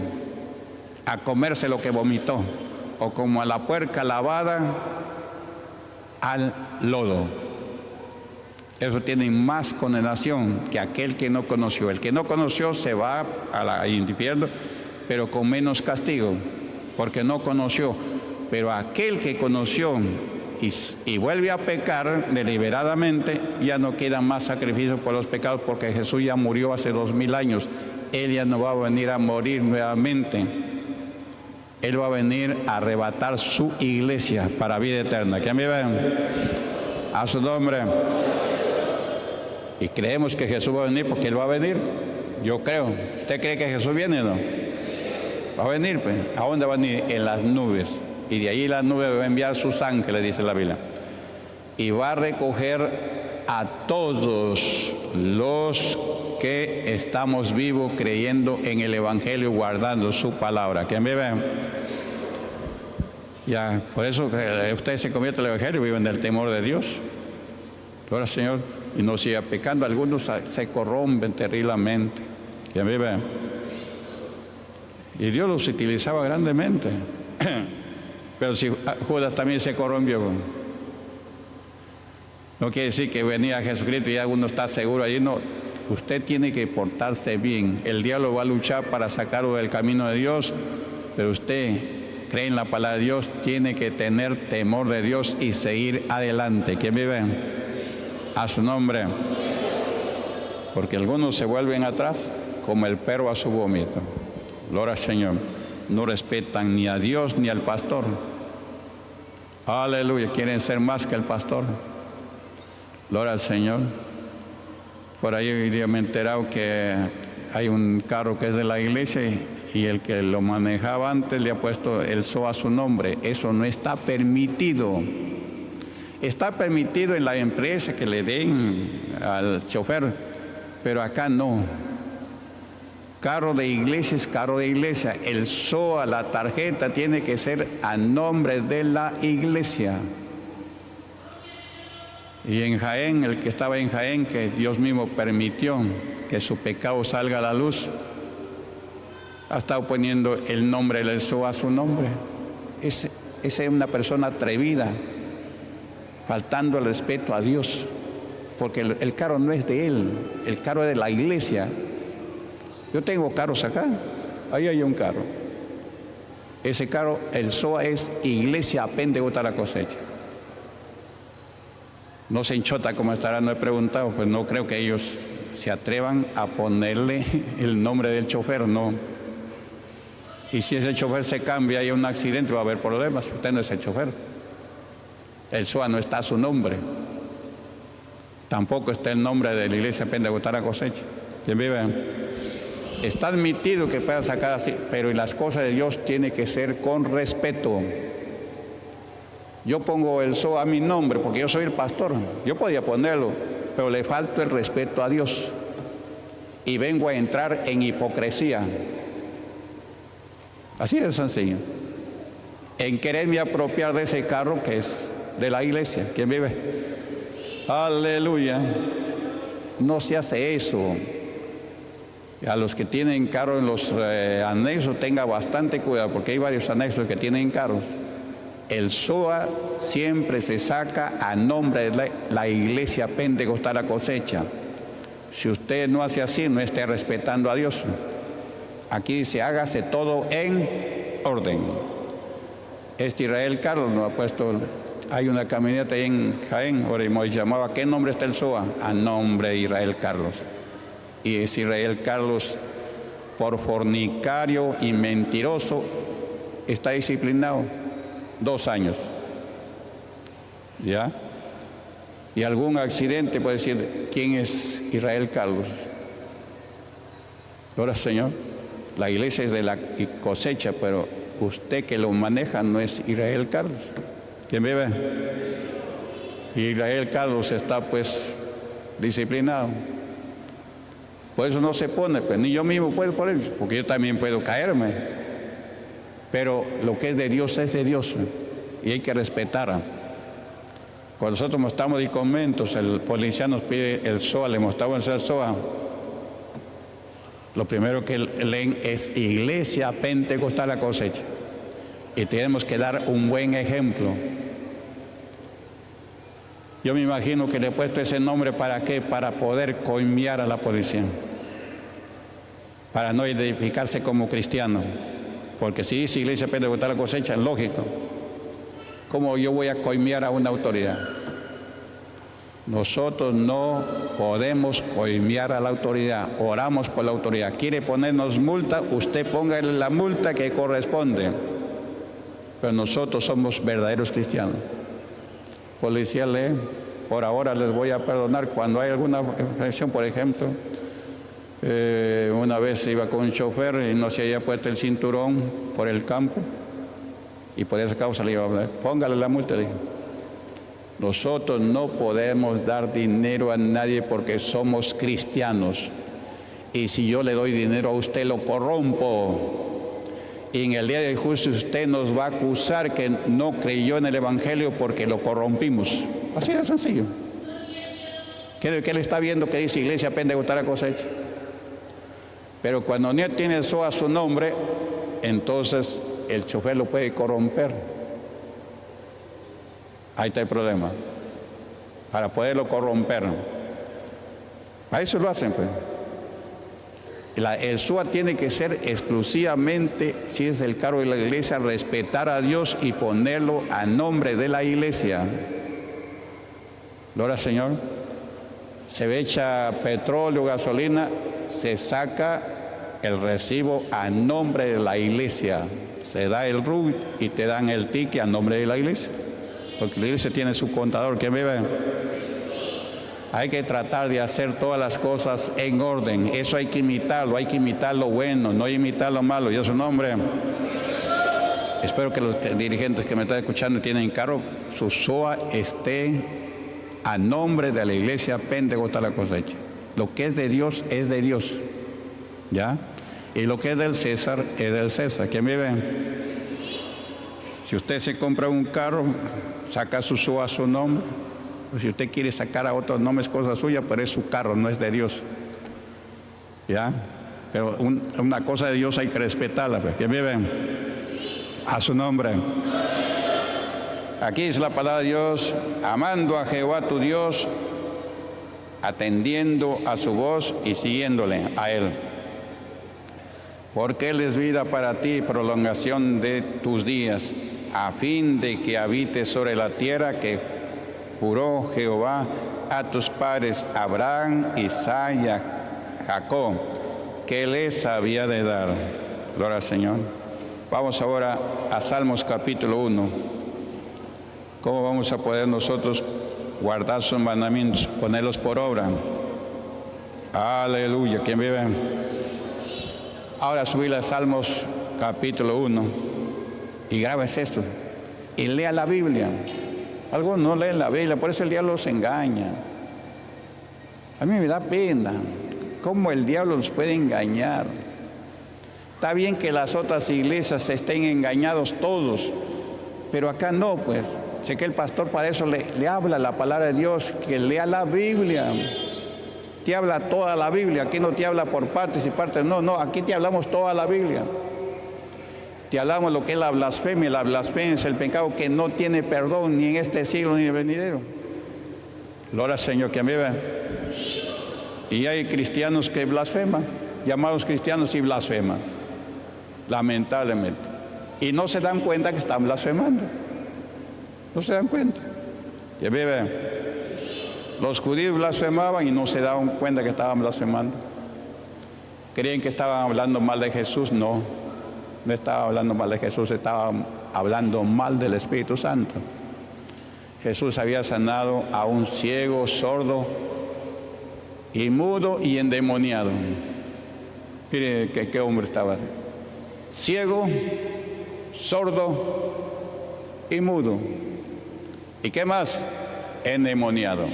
a comerse lo que vomitó, o como a la puerca lavada al lodo. Eso tiene más condenación que aquel que no conoció. El que no conoció se va a la infierno, pero con menos castigo, porque no conoció. Pero aquel que conoció y, vuelve a pecar deliberadamente, ya no queda más sacrificio por los pecados, porque Jesús ya murió hace dos mil años. Él ya no va a venir a morir nuevamente. Él va a venir a arrebatar su iglesia para vida eterna. Me vean. A su nombre. Y creemos que Jesús va a venir porque Él va a venir. Yo creo. ¿Usted cree que Jesús viene o no? Va a venir, pues. ¿A dónde va a venir? En las nubes. Y de ahí las nubes va a enviar sus ángeles, dice la Biblia. Y va a recoger a todos los que estamos vivos creyendo en el Evangelio, guardando su palabra. ¿Quién vive? Ya, por eso que usted se convierte en el Evangelio, viven del temor de Dios. Ahora, Señor y no siga pecando. Algunos se corrompen terriblemente. ¿Ya vive? Y Dios los utilizaba grandemente. Pero si Judas también se corrompió. No quiere decir que venía Jesucristo y ya uno está seguro allí. No, usted tiene que portarse bien. El diablo va a luchar para sacarlo del camino de Dios, pero usted cree en la palabra de Dios, tiene que tener temor de Dios y seguir adelante. ¿Quién vive? a su nombre. Porque algunos se vuelven atrás como el perro a su vómito. Gloria al Señor. No respetan ni a Dios ni al pastor. Aleluya. Quieren ser más que el pastor. Gloria al Señor. Por ahí día me he enterado que hay un carro que es de la iglesia y el que lo manejaba antes le ha puesto el SO a su nombre. Eso no está permitido. Está permitido en la empresa que le den al chofer, pero acá no. Carro de iglesia es carro de iglesia. El SOA, la tarjeta, tiene que ser a nombre de la iglesia. Y en Jaén, el que estaba en Jaén, que Dios mismo permitió que su pecado salga a la luz, ha estado poniendo el nombre del SOA a su nombre. Esa es una persona atrevida faltando el respeto a Dios, porque el, carro no es de él, el carro es de la iglesia. Yo tengo carros acá, ahí hay un carro. Ese carro, el SOA es Iglesia Pentegota la cosecha. No se enchota como estará, no he preguntado, pues no creo que ellos se atrevan a ponerle el nombre del chofer, no. Y si ese chofer se cambia y hay un accidente, va a haber problemas. Usted no es el chofer. El SOA no está su nombre. Tampoco está el nombre de la iglesia Pentecostal cosecha. ¿Quién? Está admitido que pueda sacar así, pero las cosas de Dios tienen que ser con respeto. Yo pongo el SOA a mi nombre porque yo soy el pastor. Yo podía ponerlo, pero le falta el respeto a Dios. y vengo a entrar en hipocresía. Así de sencillo. En quererme apropiar de ese carro que es de la iglesia. ¿Quién vive? Aleluya. No se hace eso. A los que tienen carro en los eh, anexos, tenga bastante cuidado, porque hay varios anexos que tienen carros. El SOA siempre se saca a nombre de la, la iglesia pentecostal la cosecha. Si usted no hace así, no esté respetando a Dios. Aquí dice, hágase todo en orden. Este Israel Carlos nos ha puesto, hay una camioneta ahí en Jaén, ahora llamaba, ¿qué nombre está el SOA? A nombre de Israel Carlos. Y es Israel Carlos, por fornicario y mentiroso, está disciplinado dos años. ¿Ya? Y algún accidente puede decir, ¿quién es Israel Carlos? Ahora, Señor, la iglesia es de la cosecha, pero usted que lo maneja no es Israel Carlos. ¿Quién me ve? Israel Carlos está pues disciplinado. Por eso no se pone, pues ni yo mismo puedo poner, porque yo también puedo caerme. Pero lo que es de Dios es de Dios y hay que respetar. Cuando nosotros mostramos documentos, el policía nos pide el SOA, le mostramos el SOA. Lo primero que leen es Iglesia Pentecostal la cosecha. Y tenemos que dar un buen ejemplo. Yo me imagino que le he puesto ese nombre para qué? Para poder coimiar a la policía. Para no identificarse como cristiano. Porque si dice iglesia pentecostal la cosecha, es lógico. ¿Cómo yo voy a coimiar a una autoridad? Nosotros no podemos coimiar a la autoridad, oramos por la autoridad. ¿Quiere ponernos multa? Usted póngale la multa que corresponde. Pero nosotros somos verdaderos cristianos. Policía lee, por ahora les voy a perdonar cuando hay alguna infracción, por ejemplo. Eh, una vez iba con un chofer y no se había puesto el cinturón por el campo y por esa causa le iba a hablar. Póngale la multa, dije. Nosotros no podemos dar dinero a nadie porque somos cristianos. Y si yo le doy dinero a usted, lo corrompo. Y en el día de juicio usted nos va a acusar que no creyó en el Evangelio porque lo corrompimos. Así de sencillo. ¿Qué, qué le está viendo que dice iglesia gustar la cosecha? Pero cuando no tiene eso a su nombre, entonces el chofer lo puede corromper. Ahí está el problema. Para poderlo corromper. A eso lo hacen, pues. El SUA tiene que ser exclusivamente, si es el cargo de la iglesia, respetar a Dios y ponerlo a nombre de la iglesia. Gloria Señor. Se echa petróleo, gasolina, se saca el recibo a nombre de la iglesia. Se da el RUB y te dan el ticket a nombre de la iglesia. Porque la iglesia tiene su contador. ¿Quién vive? Hay que tratar de hacer todas las cosas en orden. Eso hay que imitarlo, hay que imitar lo bueno, no imitar lo malo. Yo su nombre. Espero que los dirigentes que me están escuchando tienen carro, su SOA esté a nombre de la iglesia Pentecostal la cosecha. Lo que es de Dios es de Dios. ¿Ya? Y lo que es del César es del César. ¿Quién vive? Si usted se compra un carro, saca su SOA a su nombre. O si usted quiere sacar a otros nombres, es cosa suya, pero es su carro, no es de Dios. ¿Ya? Pero una cosa de Dios hay que respetarla. Pues. ¿Quién vive? A su nombre. Aquí es la palabra de Dios, amando a Jehová tu Dios, atendiendo a su voz y siguiéndole a Él. Porque Él es vida para ti, prolongación de tus días, a fin de que habites sobre la tierra que juró Jehová a tus padres, Abraham, Isaac Jacob, que les había de dar. Gloria al Señor. Vamos ahora a Salmos capítulo 1. ¿Cómo vamos a poder nosotros guardar sus mandamientos, ponerlos por obra? Aleluya, ¿quién vive? Ahora subir a Salmos capítulo 1 y grabes esto y lea la Biblia. Algunos no leen la Biblia, por eso el diablo los engaña. A mí me da pena. cómo el diablo nos puede engañar. Está bien que las otras iglesias estén engañados todos, pero acá no, pues. Sé que el pastor para eso le, le habla la palabra de Dios, que lea la Biblia. Te habla toda la Biblia, aquí no te habla por partes y partes, no, no, aquí te hablamos toda la Biblia. Te hablamos lo que es la blasfemia, la blasfemia es el pecado que no tiene perdón ni en este siglo ni en el venidero. Gloria Señor que me. Y hay cristianos que blasfeman, llamados cristianos y blasfeman, lamentablemente. Y no se dan cuenta que están blasfemando. No se dan cuenta. Que vive. Los judíos blasfemaban y no se daban cuenta que estaban blasfemando. Creían que estaban hablando mal de Jesús. No, no estaba hablando mal de Jesús, estaba hablando mal del Espíritu Santo. Jesús había sanado a un ciego, sordo, y mudo y endemoniado. Mire qué hombre estaba. Ciego, sordo y mudo. ¿Y qué más? Endemoniado.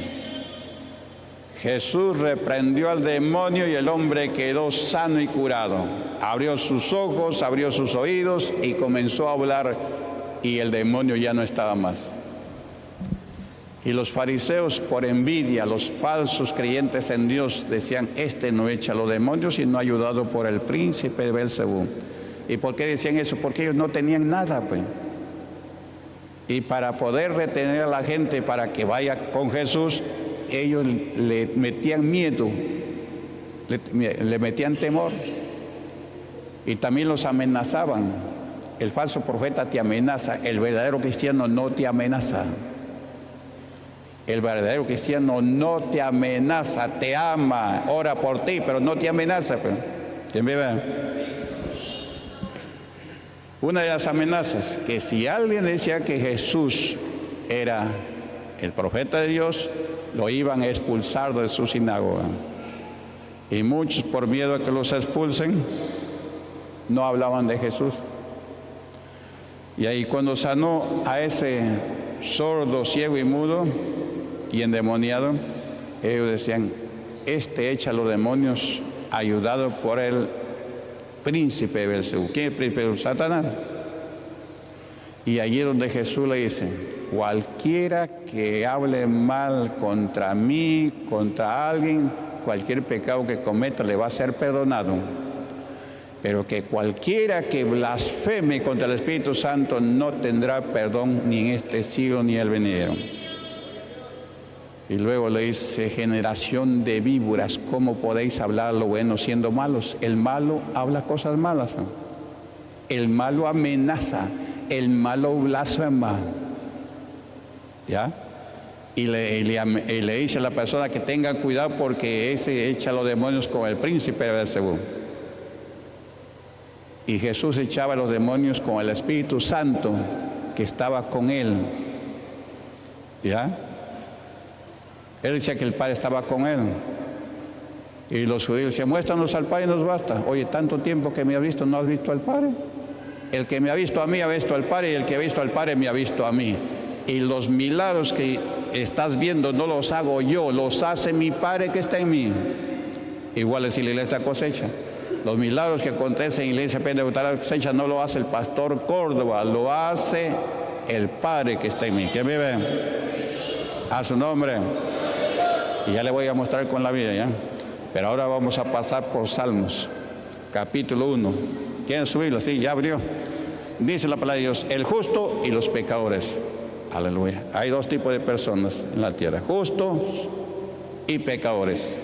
Jesús reprendió al demonio y el hombre quedó sano y curado. Abrió sus ojos, abrió sus oídos y comenzó a hablar y el demonio ya no estaba más. Y los fariseos, por envidia, los falsos creyentes en Dios, decían, este no echa los demonios y no ayudado por el príncipe de Belcebú. ¿Y por qué decían eso? Porque ellos no tenían nada, pues. Y para poder retener a la gente para que vaya con Jesús, ellos le metían miedo, le, metían temor y también los amenazaban. El falso profeta te amenaza, el verdadero cristiano no te amenaza. El verdadero cristiano no te amenaza, te ama, ora por ti, pero no te amenaza. Una de las amenazas, que si alguien decía que Jesús era el profeta de Dios, lo iban a expulsar de su sinagoga. Y muchos, por miedo a que los expulsen, no hablaban de Jesús. Y ahí cuando sanó a ese sordo, ciego y mudo, y endemoniado, ellos decían, este echa los demonios ayudado por el príncipe de Belcebú. ¿Quién es el príncipe? Satanás. Y allí donde Jesús le dice, cualquiera que hable mal contra mí, contra alguien, cualquier pecado que cometa le va a ser perdonado. Pero que cualquiera que blasfeme contra el Espíritu Santo no tendrá perdón ni en este siglo ni el venidero. Y luego le dice, generación de víboras, ¿cómo podéis hablar lo bueno siendo malos? El malo habla cosas malas. El malo amenaza, el malo blasfema. ¿Ya? Y le, le, dice a la persona que tenga cuidado porque ese echa los demonios con el príncipe de Belcebú. Y Jesús echaba los demonios con el Espíritu Santo que estaba con él. ¿Ya? Él decía que el Padre estaba con él. Y los judíos decían, muéstranos al Padre y nos basta. Oye, tanto tiempo que me ha visto, ¿no has visto al Padre? El que me ha visto a mí ha visto al Padre y el que ha visto al Padre me ha visto a mí. Y los milagros que estás viendo no los hago yo, los hace mi Padre que está en mí. Igual es si la iglesia cosecha. Los milagros que acontecen en la iglesia la cosecha no lo hace el pastor Córdoba, lo hace el Padre que está en mí. ¿Quién vive? A su nombre. Y ya le voy a mostrar con la vida, ¿ya? Pero ahora vamos a pasar por Salmos, capítulo 1. ¿Quieren subirlo? Sí, ya abrió. Dice la palabra de Dios, el justo y los pecadores. Aleluya. Hay dos tipos de personas en la tierra, justos y pecadores.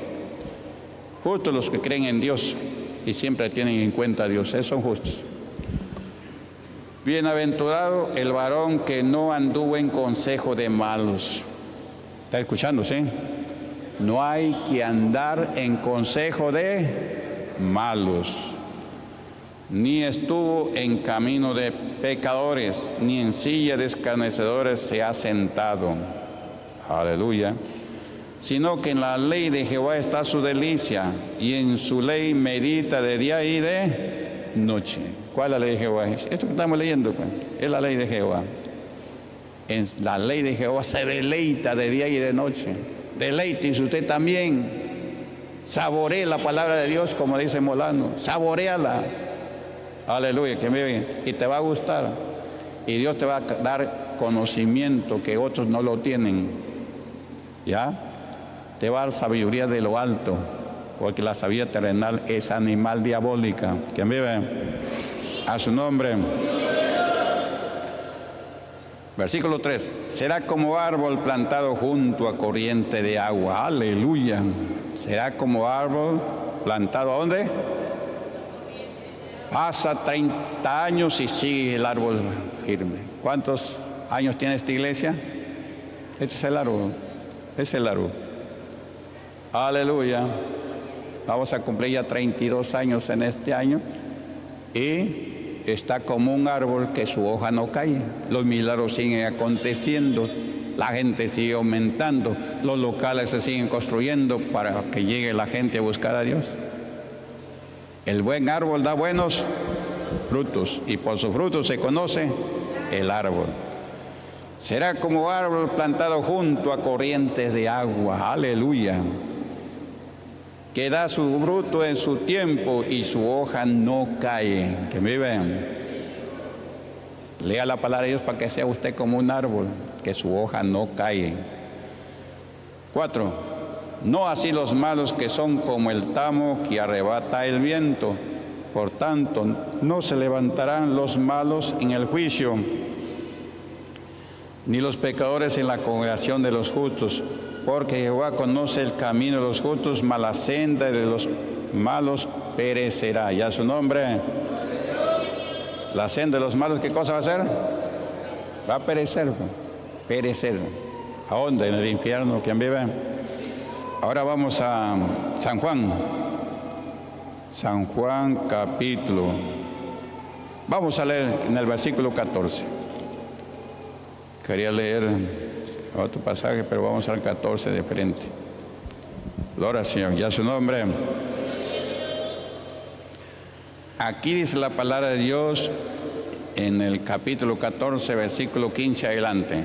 Justos los que creen en Dios y siempre tienen en cuenta a Dios, esos son justos. Bienaventurado el varón que no anduvo en consejo de malos. ¿Está escuchando, sí? No hay que andar en consejo de malos, ni estuvo en camino de pecadores, ni en silla de escarnecedores se ha sentado. Aleluya. Sino que en la ley de Jehová está su delicia, y en su ley medita de día y de noche. ¿Cuál es la ley de Jehová? Esto que estamos leyendo, pues, es la ley de Jehová. En la ley de Jehová se deleita de día y de noche. Deleite usted también. Saboree la palabra de Dios, como dice Molano. Saboreala. Aleluya, que me Y te va a gustar. Y Dios te va a dar conocimiento que otros no lo tienen. ¿Ya? Te va a dar sabiduría de lo alto. Porque la sabiduría terrenal es animal diabólica. Que vive a su nombre. Versículo 3. Será como árbol plantado junto a corriente de agua. Aleluya. Será como árbol plantado a dónde? Pasa 30 años y sigue el árbol firme. ¿Cuántos años tiene esta iglesia? Este es el árbol. Es el árbol. Aleluya. Vamos a cumplir ya 32 años en este año. Y está como un árbol que su hoja no cae. Los milagros siguen aconteciendo. La gente sigue aumentando. Los locales se siguen construyendo para que llegue la gente a buscar a Dios. El buen árbol da buenos frutos y por sus frutos se conoce el árbol. Será como árbol plantado junto a corrientes de agua. Aleluya. Que da su fruto en su tiempo y su hoja no cae. Que me. Lea la palabra de Dios para que sea usted como un árbol, que su hoja no cae. Cuatro. No así los malos que son como el tamo que arrebata el viento. Por tanto, no se levantarán los malos en el juicio, ni los pecadores en la congregación de los justos, porque Jehová conoce el camino de los justos, mala senda de los malos perecerá. Ya su nombre. La senda de los malos, ¿qué cosa va a hacer? Va a perecer, perecer. ¿A dónde? En el infierno, ¿quién vive? Ahora vamos a San Juan. San Juan capítulo. Vamos a leer en el versículo 14. Quería leer otro pasaje, pero vamos al 14 de frente. Gloria Señor, ya su nombre. Aquí dice la palabra de Dios en el capítulo 14, versículo 15 adelante.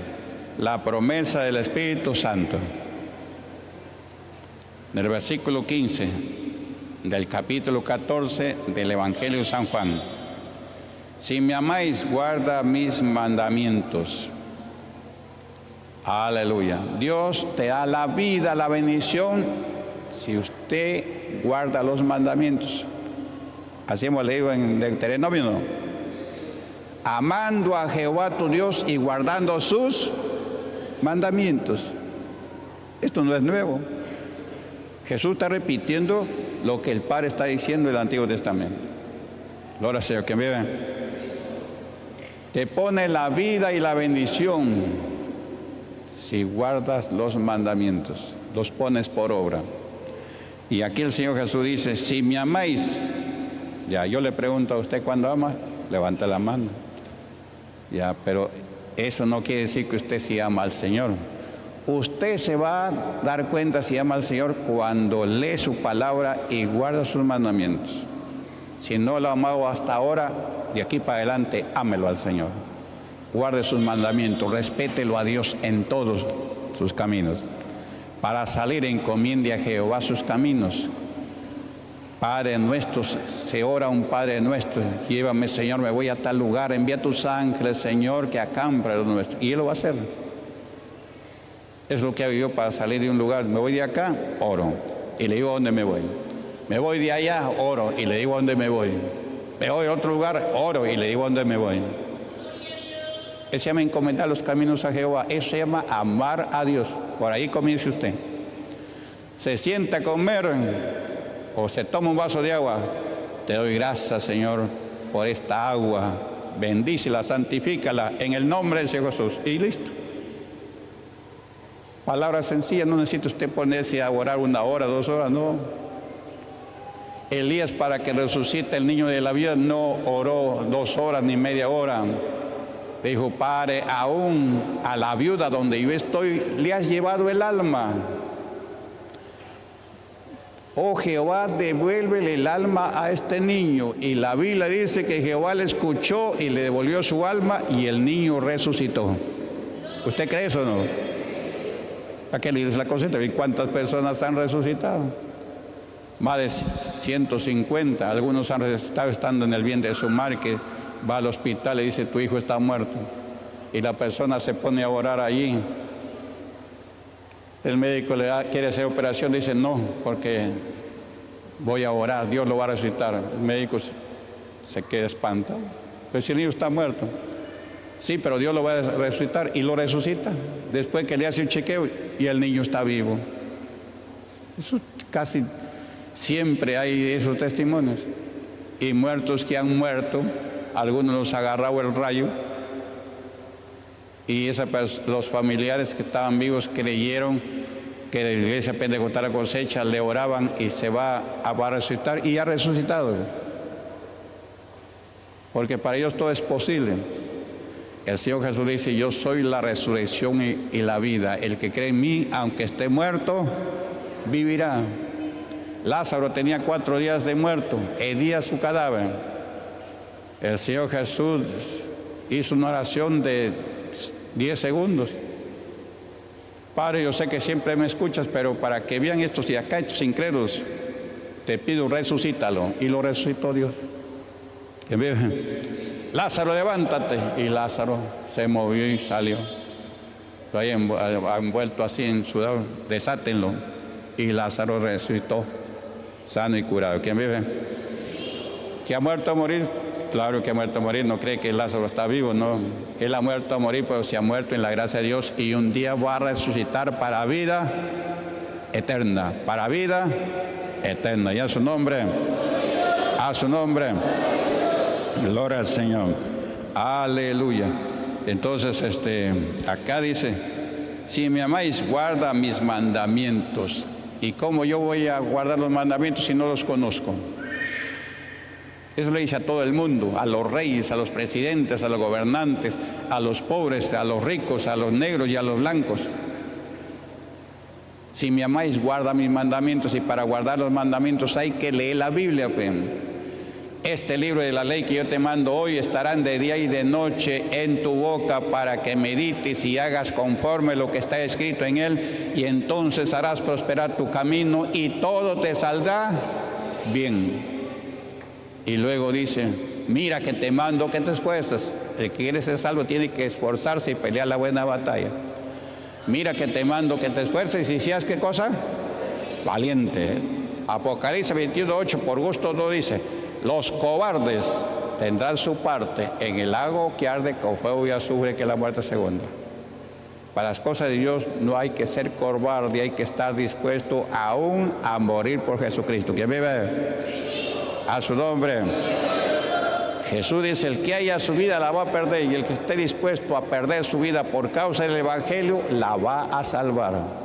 La promesa del Espíritu Santo en el versículo 15 del capítulo 14 del Evangelio de San Juan. Si me amáis, guarda mis mandamientos. Aleluya. Dios te da la vida, la bendición, si usted guarda los mandamientos. Así hemos leído en Deuteronomio. ¿no? Amando a Jehová tu Dios y guardando sus mandamientos. Esto no es nuevo. Jesús está repitiendo lo que el Padre está diciendo en el Antiguo Testamento. Gloria Señor, que me ven. Te pone la vida y la bendición si guardas los mandamientos, los pones por obra. Y aquí el Señor Jesús dice, si me amáis, ya yo le pregunto a usted cuándo ama, levanta la mano. Ya, pero eso no quiere decir que usted sí ama al Señor. Usted se va a dar cuenta si ama al Señor cuando lee su palabra y guarda sus mandamientos. Si no lo ha amado hasta ahora, de aquí para adelante, ámelo al Señor. Guarde sus mandamientos, respételo a Dios en todos sus caminos. Para salir encomiende a Jehová sus caminos. Padre nuestro, se ora un Padre nuestro. Llévame, Señor, me voy a tal lugar. Envía tus ángeles, Señor, que acampren los nuestros. Y Él lo va a hacer. Es lo que hago yo para salir de un lugar. Me voy de acá, oro. Y le digo a dónde me voy. Me voy de allá, oro. Y le digo a dónde me voy. Me voy a otro lugar, oro. Y le digo a dónde me voy. Eso se llama encomendar los caminos a Jehová. Eso se llama amar a Dios. Por ahí comience usted. Se sienta a comer o se toma un vaso de agua. Te doy gracias, Señor, por esta agua. Bendícela, santifícala en el nombre de Jesús. Y listo. Palabra sencilla, no necesita usted ponerse a orar una hora, dos horas, no. Elías para que resucite el niño de la vida no oró dos horas ni media hora. Dijo, Padre, aún a la viuda donde yo estoy le has llevado el alma. Oh Jehová, devuélvele el alma a este niño. Y la Biblia dice que Jehová le escuchó y le devolvió su alma y el niño resucitó. ¿Usted cree eso o no? ¿A qué le dice la cosa? ¿Y cuántas personas han resucitado? más de 150, algunos han estado estando en el vientre de su madre que va al hospital y dice, tu hijo está muerto. Y la persona se pone a orar allí. El médico le da, quiere hacer operación, dice, no, porque voy a orar, Dios lo va a resucitar. El médico se queda espantado. Pues si el niño está muerto, sí, pero Dios lo va a resucitar y lo resucita. Después que le hace un chequeo y el niño está vivo. Eso casi siempre hay esos testimonios. Y muertos que han muerto, algunos los agarrado el rayo y los familiares que estaban vivos creyeron que la iglesia pentecostal la cosecha le oraban y se va a, resucitar y ha resucitado. Porque para ellos todo es posible. El Señor Jesús dice, yo soy la resurrección y, la vida. El que cree en mí, aunque esté muerto, vivirá. Lázaro tenía cuatro días de muerto, hedía su cadáver. El Señor Jesús hizo una oración de diez segundos. Padre, yo sé que siempre me escuchas, pero para que vean estos y acá estos incrédulos, te pido resucítalo. Y lo resucitó Dios. Lázaro, levántate. Y Lázaro se movió y salió. Lo hay envuelto así en sudor, desátenlo. Y Lázaro resucitó, sano y curado. ¿Quién vive? Que ha muerto a morir, claro que ha muerto a morir, no cree que Lázaro está vivo, no. Él ha muerto a morir, pero se ha muerto en la gracia de Dios y un día va a resucitar para vida eterna, para vida eterna. Y a su nombre, a su nombre, gloria al Señor. Aleluya. Entonces, este, acá dice, si me amáis, guarda mis mandamientos. ¿Y cómo yo voy a guardar los mandamientos si no los conozco? Eso le dice a todo el mundo, a los reyes, a los presidentes, a los gobernantes, a los pobres, a los ricos, a los negros y a los blancos. Si me amáis, guarda mis mandamientos y para guardar los mandamientos hay que leer la Biblia. Pues. Este libro de la ley que yo te mando hoy estarán de día y de noche en tu boca para que medites y hagas conforme lo que está escrito en él y entonces harás prosperar tu camino y todo te saldrá bien. Y luego dice, mira que te mando que te esfuerzas. El que quiere ser salvo tiene que esforzarse y pelear la buena batalla. Mira que te mando que te esfuerces y seas qué cosa? Valiente. ¿eh? Apocalipsis 21, 8, por gusto no dice, los cobardes tendrán su parte en el lago que arde con fuego y azufre que la muerte segunda. Para las cosas de Dios no hay que ser cobarde, hay que estar dispuesto aún a morir por Jesucristo. ¿Quién vive? a su nombre. Jesús dice, el que haya su vida la va a perder y el que esté dispuesto a perder su vida por causa del Evangelio la va a salvar.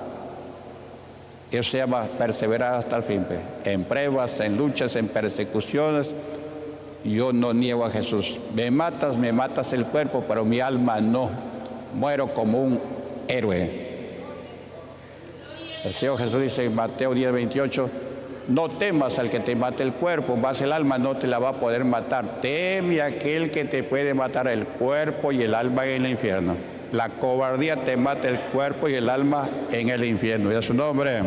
Eso se llama perseverar hasta el fin. En pruebas, en luchas, en persecuciones. Yo no niego a Jesús. Me matas, me matas el cuerpo, pero mi alma no. Muero como un héroe. El Señor Jesús dice en Mateo 10, 28, no temas al que te mate el cuerpo, más el alma no te la va a poder matar. Teme aquel que te puede matar el cuerpo y el alma en el infierno. La cobardía te mata el cuerpo y el alma en el infierno. Y su nombre.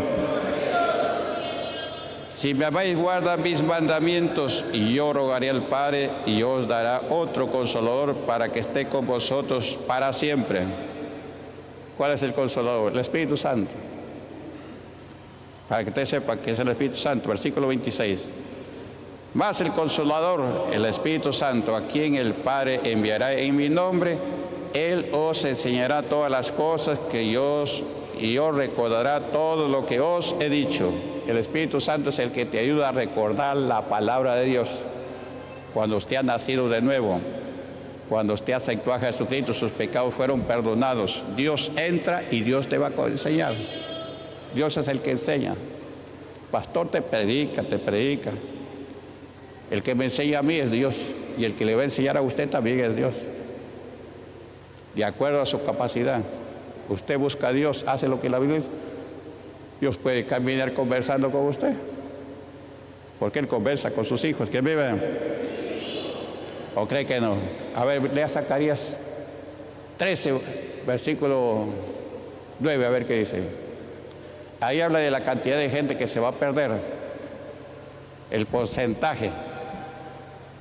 Si me amáis, guarda mis mandamientos, yo rogaré al Padre, y os dará otro consolador para que esté con vosotros para siempre. ¿Cuál es el consolador? El Espíritu Santo para que usted sepa que es el Espíritu Santo, versículo 26. Más el consolador, el Espíritu Santo, a quien el Padre enviará en mi nombre, Él os enseñará todas las cosas que yo os, y os recordará todo lo que os he dicho. El Espíritu Santo es el que te ayuda a recordar la palabra de Dios. Cuando usted ha nacido de nuevo, cuando usted aceptó a Jesucristo, sus pecados fueron perdonados. Dios entra y Dios te va a enseñar. Dios es el que enseña. Pastor te predica, te predica. El que me enseña a mí es Dios y el que le va a enseñar a usted también es Dios. De acuerdo a su capacidad. Usted busca a Dios, hace lo que la Biblia dice. Dios puede caminar conversando con usted. Porque Él conversa con sus hijos. ¿Quién vive? ¿O cree que no? A ver, lea Zacarías 13, versículo 9, a ver qué dice. Ahí habla de la cantidad de gente que se va a perder. el porcentaje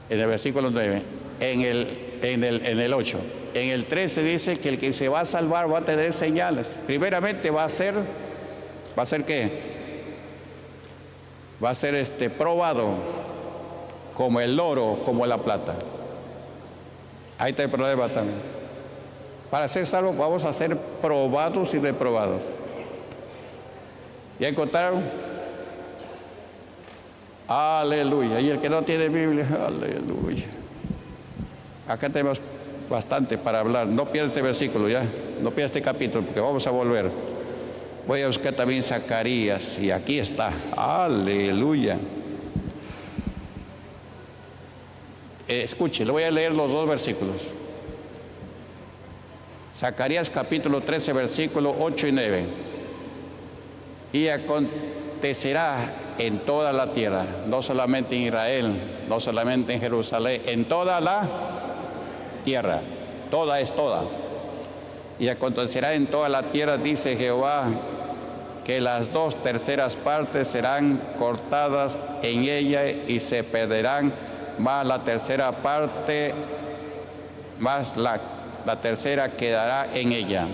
en el versículo 9, en el, en el, en el 8. En el 13 dice que el que se va a salvar va a tener señales. Primeramente va a ser, ¿va a ser qué? Va a ser este, probado como el oro, como la plata. Ahí está el problema también. Para ser salvos vamos a ser probados y reprobados. ¿Ya encontraron? Aleluya. Y el que no tiene Biblia, aleluya. Acá tenemos bastante para hablar. No pierda este versículo ya, no pierda este capítulo, porque vamos a volver. Voy a buscar también Zacarías y aquí está. Aleluya. Eh, escuche, le voy a leer los dos versículos. Zacarías capítulo 13, versículo 8 y 9. Y acontecerá en toda la tierra, no solamente en Israel, no solamente en Jerusalén, en toda la tierra, toda es toda. Y acontecerá en toda la tierra, dice Jehová, que las dos terceras partes serán cortadas en ella y se perderán, más la tercera parte, más la, la tercera quedará en ella.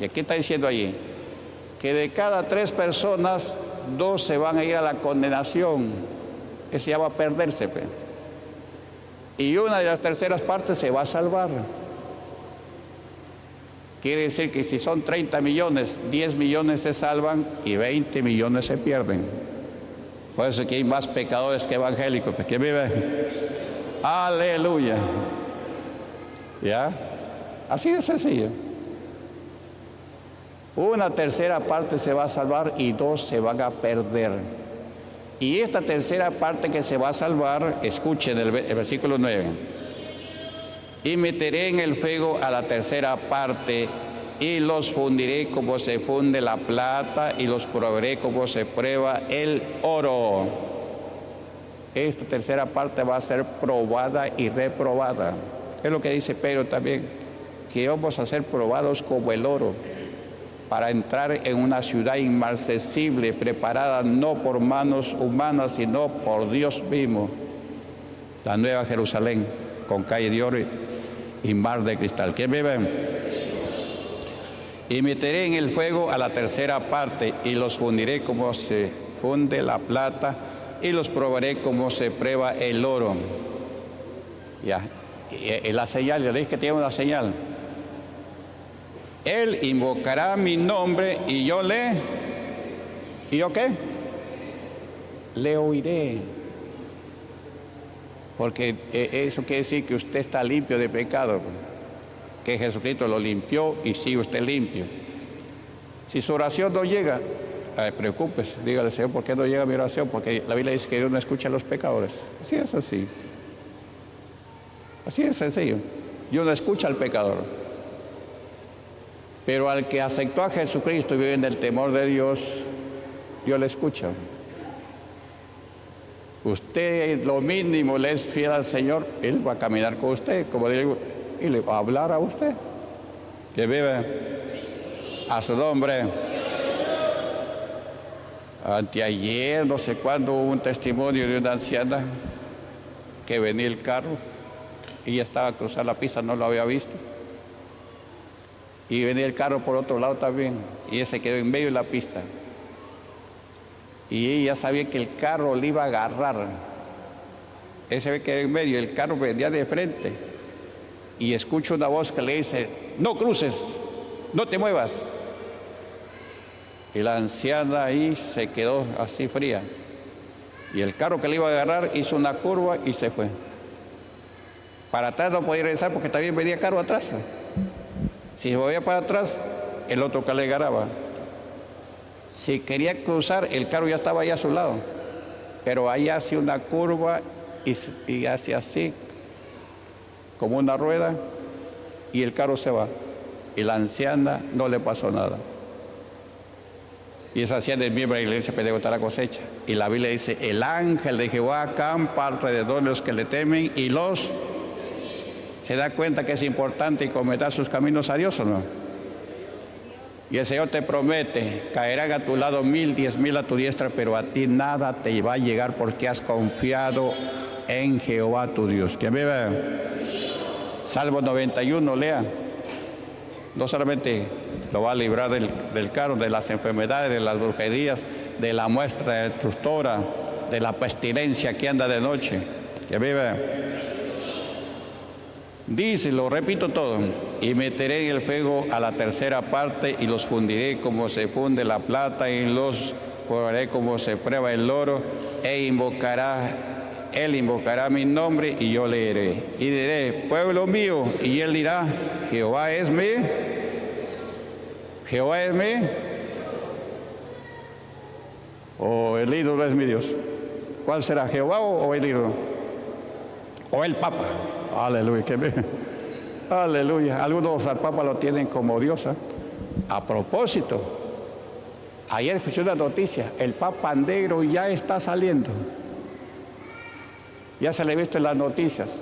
Y aquí está diciendo allí, que de cada tres personas dos se van a ir a la condenación, que se llama perderse. Y una de las terceras partes se va a salvar. Quiere decir que si son 30 millones, 10 millones se salvan y 20 millones se pierden. Por eso que hay más pecadores que evangélicos. ¿Quién vive? Aleluya. ¿Ya? Así de sencillo. Una tercera parte se va a salvar y dos se van a perder. Y esta tercera parte que se va a salvar, escuchen el, versículo 9. Y meteré en el fuego a la tercera parte y los fundiré como se funde la plata y los proveeré como se prueba el oro. Esta tercera parte va a ser probada y reprobada. Es lo que dice Pedro también, que vamos a ser probados como el oro para entrar en una ciudad inmarcesible, preparada no por manos humanas, sino por Dios mismo. La nueva Jerusalén, con calle de oro y mar de cristal. ¿Quién vive? Y meteré en el fuego a la tercera parte y los fundiré como se funde la plata y los probaré como se prueba el oro. Ya, y, la señal, le dije que tiene una señal. Él invocará mi nombre y yo le... ¿Y yo qué? Le oiré. Porque eh, eso quiere decir que usted está limpio de pecado. Que Jesucristo lo limpió y sigue usted limpio. Si su oración no llega, eh, preocúpese, dígale, Señor, ¿por qué no llega mi oración? Porque la Biblia dice que Dios no escucha a los pecadores. Así es así. Así es sencillo. Dios no escucha al pecador. Pero al que aceptó a Jesucristo y vive en el temor de Dios, Dios le escucha. Usted lo mínimo le es fiel al Señor, Él va a caminar con usted, como digo, y le va a hablar a usted. Que vive a su nombre. Anteayer, no sé cuándo, hubo un testimonio de una anciana que venía el carro y ya estaba a cruzar la pista, no lo había visto y venía el carro por otro lado también y ella se quedó en medio de la pista. Y ella sabía que el carro le iba a agarrar. Ese ve que en medio, el carro venía de frente. Y escucho una voz que le dice, no cruces, no te muevas. Y la anciana ahí se quedó así fría. Y el carro que le iba a agarrar hizo una curva y se fue. Para atrás no podía regresar porque también venía carro atrás. Si volvía para atrás, el otro que le. Si quería cruzar, el carro ya estaba ahí a su lado. Pero ahí hace una curva y, y hace así, como una rueda, y el carro se va. Y la anciana no le pasó nada. Y esa anciana es miembro de la iglesia está la cosecha. Y la Biblia dice, el ángel de Jehová acampa alrededor de los que le temen y los se da cuenta que es importante encomendar sus caminos a Dios o no. Y el Señor te promete, caerán a tu lado mil, diez mil a tu diestra, pero a ti nada te va a llegar porque has confiado en Jehová tu Dios. Que vive. Salmo 91, lea. No solamente lo va a librar del, del carro, de las enfermedades, de las brujerías, de la muestra destructora, de la pestilencia que anda de noche. Que vive. Dice, lo repito todo, y meteré en el fuego a la tercera parte y los fundiré como se funde la plata y los probaré como se prueba el oro e invocará, él invocará mi nombre y yo leeré. Y diré, pueblo mío, y él dirá, Jehová es mi, Jehová es mi, o el ídolo es mi Dios. ¿Cuál será, Jehová o el ídolo? O el Papa. Aleluya. Aleluya. Algunos al Papa lo tienen como diosa. A propósito, ayer escuché una noticia, el Papa Negro ya está saliendo. Ya se le ha visto en las noticias.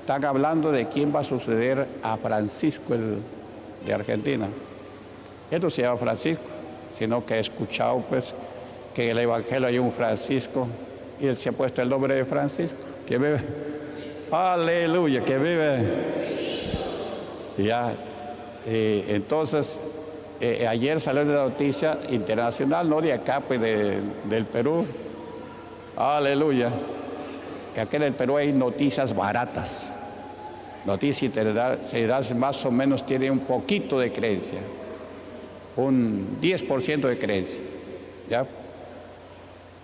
Están hablando de quién va a suceder a Francisco el, de Argentina. Él no se llama Francisco, sino que he escuchado pues que en el Evangelio hay un Francisco y él se ha puesto el nombre de Francisco. Que bebe. Aleluya, que vive. Ya, eh, entonces, eh, ayer salió la noticia internacional, no de acá, pues del Perú. Aleluya. Que aquí en el Perú hay noticias baratas. Noticias internacionales más o menos tiene un poquito de creencia. Un 10% de creencia. ¿Ya?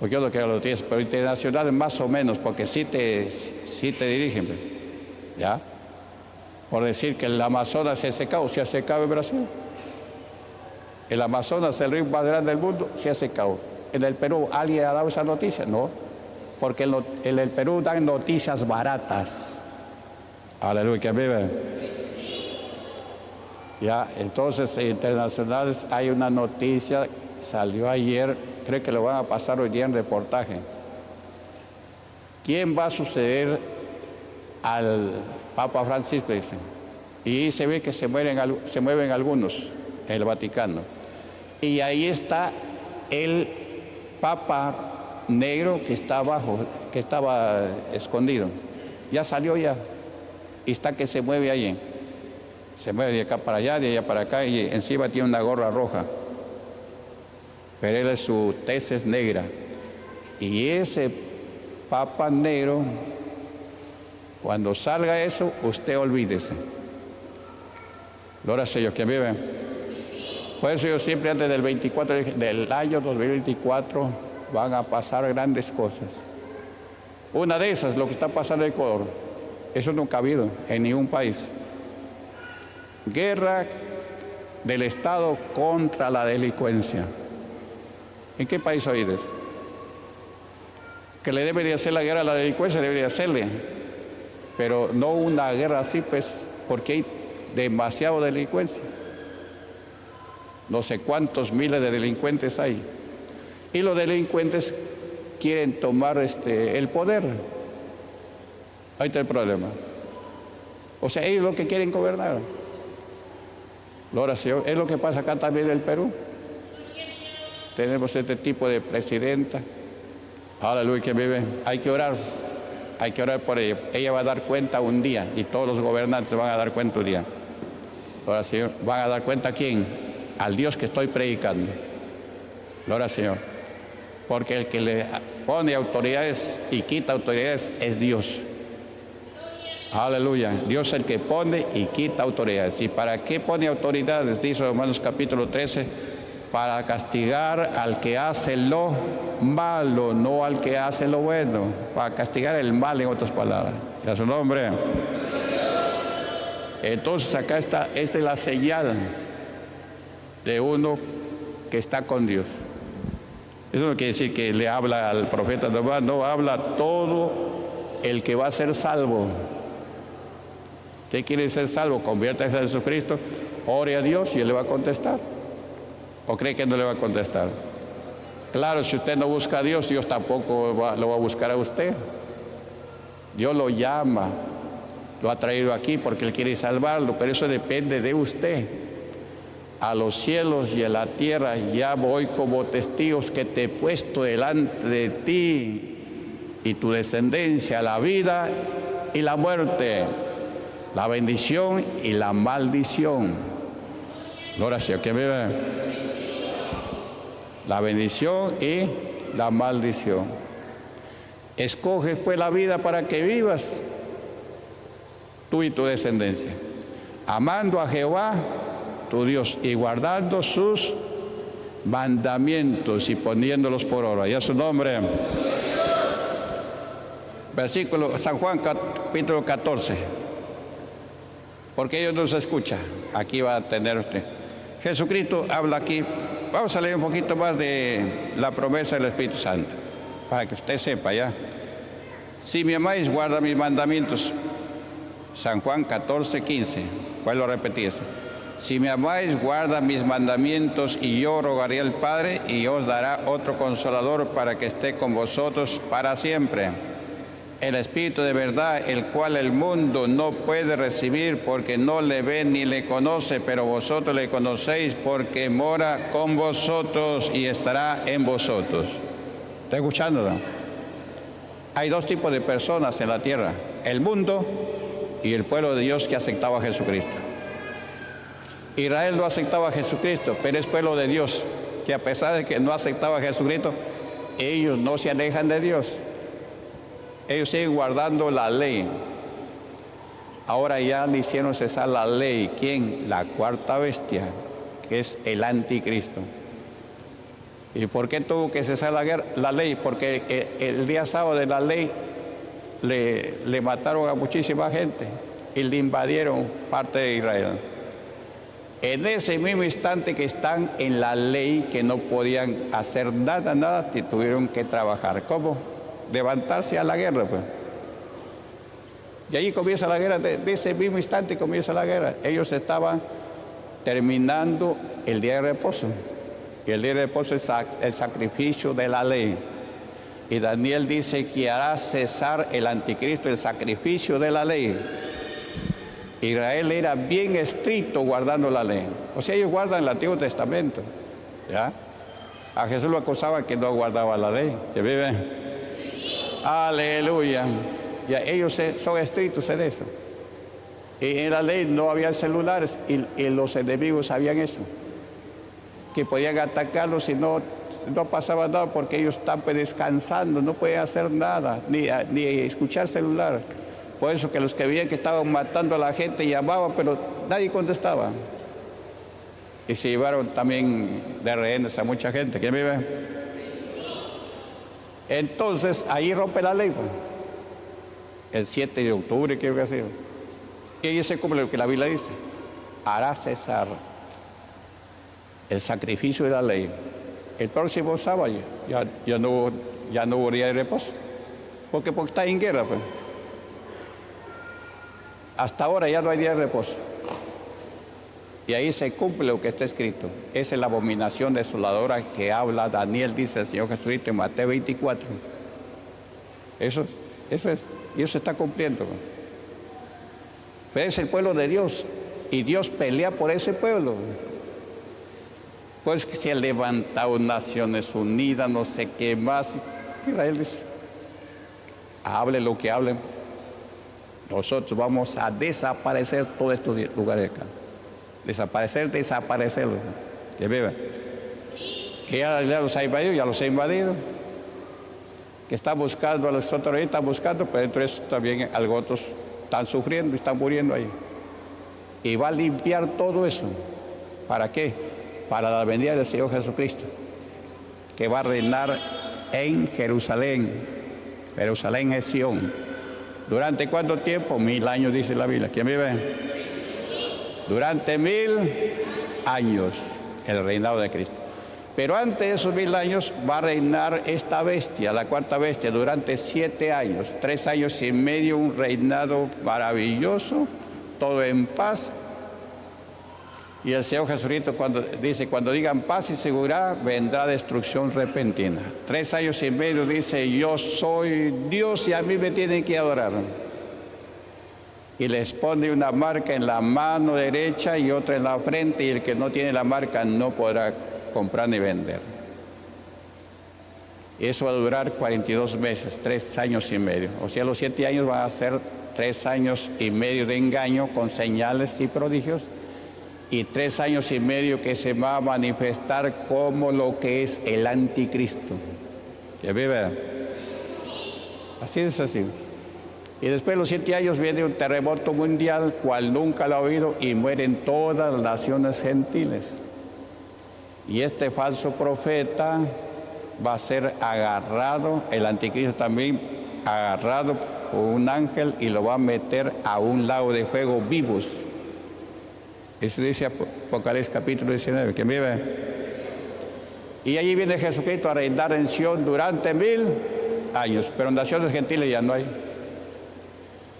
Porque yo lo que lo tienes, pero internacionales más o menos, porque sí te, sí te dirigen, pues, ¿ya? Por decir que el Amazonas se ha secado, se ha secado en Brasil. El Amazonas, el río más grande del mundo, se ha secado. En el Perú, ¿alguien ha dado esa noticia? No, porque en el Perú dan noticias baratas. Aleluya, que vive. Ya, entonces, internacionales, hay una noticia, salió ayer cree que lo van a pasar hoy día en reportaje. ¿Quién va a suceder al Papa Francisco? Dicen. Y se ve que se, mueren, se mueven algunos en el Vaticano. Y ahí está el Papa negro que está abajo, que estaba escondido. Ya salió ya. Y está que se mueve allí. Se mueve de acá para allá, de allá para acá y encima tiene una gorra roja pero él es su tesis negra. Y ese papa negro, cuando salga eso, usted olvídese. Gloria a Dios, que vive. Por eso yo siempre antes del 24 del año 2024 van a pasar grandes cosas. Una de esas, lo que está pasando en Ecuador, eso nunca ha habido en ningún país. Guerra del Estado contra la delincuencia. ¿En qué país ha oído eso? Que le debería hacer la guerra a la delincuencia, debería hacerle. Pero no una guerra así, pues, porque hay demasiado delincuencia. No sé cuántos miles de delincuentes hay. Y los delincuentes quieren tomar este, el poder. Ahí está el problema. O sea, ellos lo que quieren gobernar. La oración es lo que pasa acá también en el Perú tenemos este tipo de presidenta, aleluya, que vive, hay que orar, hay que orar por ella. Ella va a dar cuenta un día y todos los gobernantes van a dar cuenta un día. Ahora, Señor, van a dar cuenta a quién? Al Dios que estoy predicando. Gloria Señor. Porque el que le pone autoridades y quita autoridades es Dios. Aleluya. Dios es el que pone y quita autoridades. ¿Y para qué pone autoridades? Dice Romanos capítulo 13 para castigar al que hace lo malo, no al que hace lo bueno, para castigar el mal en otras palabras. A su nombre. Entonces acá está, esta es la señal de uno que está con Dios. Eso no quiere decir que le habla al profeta, no habla todo el que va a ser salvo. ¿Qué quiere ser salvo? Conviértase a Jesucristo, ore a Dios y Él le va a contestar. ¿O cree que no le va a contestar? Claro, si usted no busca a Dios, Dios tampoco lo va a buscar a usted. Dios lo llama, lo ha traído aquí porque Él quiere salvarlo, pero eso depende de usted. a los cielos y a la tierra, ya voy como testigos que te he puesto delante de ti y tu descendencia, la vida y la muerte, la bendición y la maldición. Gloria a Dios, que. La bendición y la maldición. Escoge pues la vida para que vivas tú y tu descendencia, amando a Jehová, tu Dios, y guardando sus mandamientos y poniéndolos por obra. Y a su nombre. Versículo San Juan capítulo 14. Porque ellos no se escucha. Aquí va a tener usted. Jesucristo habla aquí. Vamos a leer un poquito más de la promesa del Espíritu Santo. Para que usted sepa ya. Si me amáis, guarda mis mandamientos. San Juan 14, 15. Vuelvo a repetir esto. Si me amáis, guarda mis mandamientos y yo rogaré al Padre y os dará otro consolador para que esté con vosotros para siempre. El Espíritu de verdad, el cual el mundo no puede recibir porque no le ve ni le conoce, pero vosotros le conocéis porque mora con vosotros y estará en vosotros. ¿Está escuchando? Hay dos tipos de personas en la tierra, el mundo y el pueblo de Dios que aceptaba a Jesucristo. Israel no aceptaba a Jesucristo, pero es pueblo de Dios, que a pesar de que no aceptaba a Jesucristo, ellos no se alejan de Dios. Ellos siguen guardando la ley. Ahora ya le hicieron cesar la ley. ¿Quién? La cuarta bestia, que es el anticristo. ¿Y por qué tuvo que cesar la, ley? Porque el, día sábado de la ley le, le mataron a muchísima gente y le invadieron parte de Israel. En ese mismo instante que están en la ley, que no podían hacer nada, nada, tuvieron que trabajar. ¿Cómo? Levantarse a la guerra, pues. Y ahí comienza la guerra, de, ese mismo instante comienza la guerra. Ellos estaban terminando el día de reposo. Y el día de reposo es el sacrificio de la ley. Y Daniel dice que hará cesar el anticristo, el sacrificio de la ley. Israel era bien estricto guardando la ley. O sea, ellos guardan el Antiguo Testamento. ¿Ya? A Jesús lo acusaban que no guardaba la ley. ¿Que vive? Aleluya. Ya ellos son estrictos en eso. Y en la ley no había celulares y, los enemigos sabían eso. Que podían atacarlos si no, no pasaba nada porque ellos estaban descansando, no podían hacer nada, ni, ni escuchar celular. Por eso que los que veían que estaban matando a la gente llamaban, pero nadie contestaba. Y se llevaron también de rehenes a mucha gente. ¿Quién vive? Entonces, ahí rompe la ley. Pues. El 7 de octubre, creo que ha. Y ahí se cumple lo que la Biblia dice. Hará cesar el sacrificio de la ley. El próximo sábado ya, ya, no, ya no hubo día de reposo. Porque, porque está en guerra. Pues. Hasta ahora ya no hay día de reposo. Y ahí se cumple lo que está escrito. Esa es la abominación desoladora que habla Daniel, dice el Señor Jesucristo en Mateo 24. Eso, eso es, y eso está cumpliendo. Pero es el pueblo de Dios y Dios pelea por ese pueblo. Pues que se han levantado Naciones Unidas, no sé qué más. Israel dice, hable lo que hablen, nosotros vamos a desaparecer todos estos lugares acá. Desaparecer, desaparecerlos. Que viva. Que ya, los ha invadido, ya los ha invadido. Que está buscando, a los otros están buscando, pero dentro de eso también algo otros están sufriendo y están muriendo ahí. Y va a limpiar todo eso. ¿Para qué? Para la venida del Señor Jesucristo, que va a reinar en Jerusalén. Jerusalén es Sion ¿Durante cuánto tiempo? Mil años, dice la Biblia. ¿Quién vive? Durante mil años el reinado de Cristo. Pero antes de esos mil años va a reinar esta bestia, la cuarta bestia, durante siete años, tres años y medio, un reinado maravilloso, todo en paz, y el Señor Jesucristo cuando dice, cuando digan paz y seguridad, vendrá destrucción repentina. Tres años y medio dice, yo soy Dios y a mí me tienen que adorar. Y les pone una marca en la mano derecha y otra en la frente y el que no tiene la marca no podrá comprar ni vender. Eso va a durar 42 meses, tres años y medio. O sea, los siete años van a ser tres años y medio de engaño con señales y prodigios y tres años y medio que se va a manifestar como lo que es el anticristo. ¿Ya vive? Así es así. Y después de los siete años viene un terremoto mundial, cual nunca lo ha oído, y mueren todas las naciones gentiles. Y este falso profeta va a ser agarrado, el anticristo también agarrado por un ángel y lo va a meter a un lago de fuego vivos. Eso dice Apocalipsis capítulo 19, que vive. Y allí viene Jesucristo a reinar en Sion durante mil años, pero en naciones gentiles ya no hay.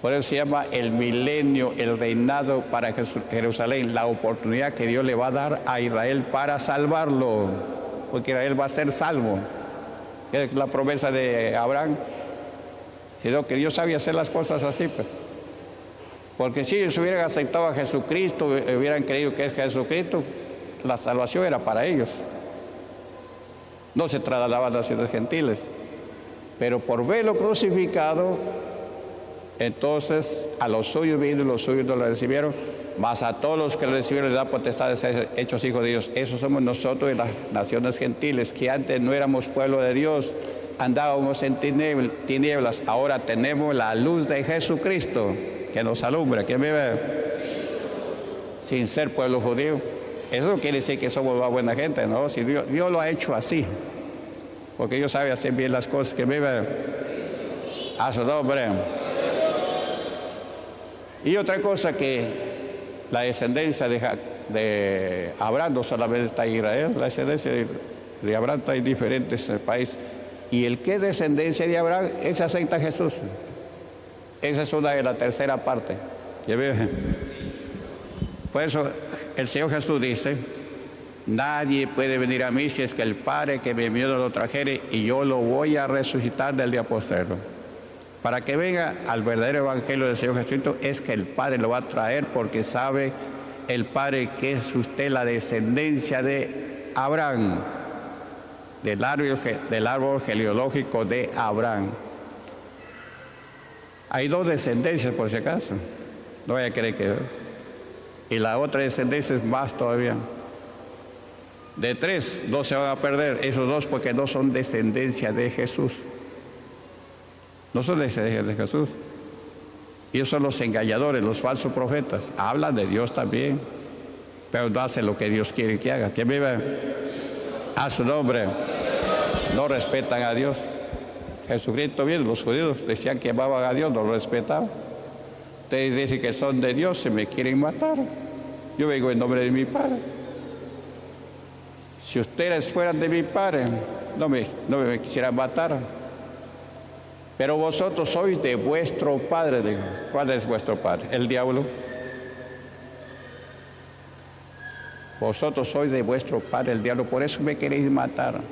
Por eso se llama el milenio, el reinado para Jerusalén, la oportunidad que Dios le va a dar a Israel para salvarlo, porque Israel va a ser salvo. Es la promesa de Abraham, sino que Dios sabía hacer las cosas así. Pues. Porque si ellos hubieran aceptado a Jesucristo, hubieran creído que es Jesucristo, la salvación era para ellos. No se trasladaba a las ciudades gentiles. Pero por verlo crucificado, entonces a los suyos vino y los suyos no lo recibieron, mas a todos los que lo recibieron les da potestad de ser hechos hijos de Dios. Esos somos nosotros y las naciones gentiles, que antes no éramos pueblo de Dios, andábamos en tinieblas, ahora tenemos la luz de Jesucristo que nos alumbra. ¿Quién vive? Sin ser pueblo judío. Eso no quiere decir que somos buena gente, ¿no? Si Dios, Dios lo ha hecho así, porque Dios sabe hacer bien las cosas. que vive? A su nombre. Y otra cosa que la descendencia de, Abraham no solamente está en Israel, la descendencia de, Abraham está en diferentes países. Y el que es descendencia de Abraham, ese acepta a Jesús. Esa es una de la tercera parte. Por eso el Señor Jesús dice, nadie puede venir a mí si es que el Padre que me envió lo trajere y yo lo voy a resucitar del día postrero. Para que venga al verdadero evangelio del Señor Jesucristo es que el Padre lo va a traer porque sabe el Padre que es usted la descendencia de Abraham, del árbol, del de Abraham. Hay dos descendencias por si acaso, no vaya a creer que... Y la otra descendencia es más todavía. De tres, dos se van a perder, esos dos porque no son descendencia de Jesús. No son descendencia de Jesús. Ellos son los engañadores, los falsos profetas. Hablan de Dios también, pero no hacen lo que Dios quiere que haga. ¿Quién vive? A su nombre. No respetan a Dios. Jesucristo bien, los judíos decían que amaban a Dios, no lo respetaban. Ustedes dicen que son de Dios, se me quieren matar. Yo vengo en nombre de mi Padre. Si ustedes fueran de mi Padre, no me, no me quisieran matar. Pero vosotros sois de vuestro padre, digo. ¿Cuál es vuestro padre? El diablo. Vosotros sois de vuestro padre, el diablo, por eso me queréis matar.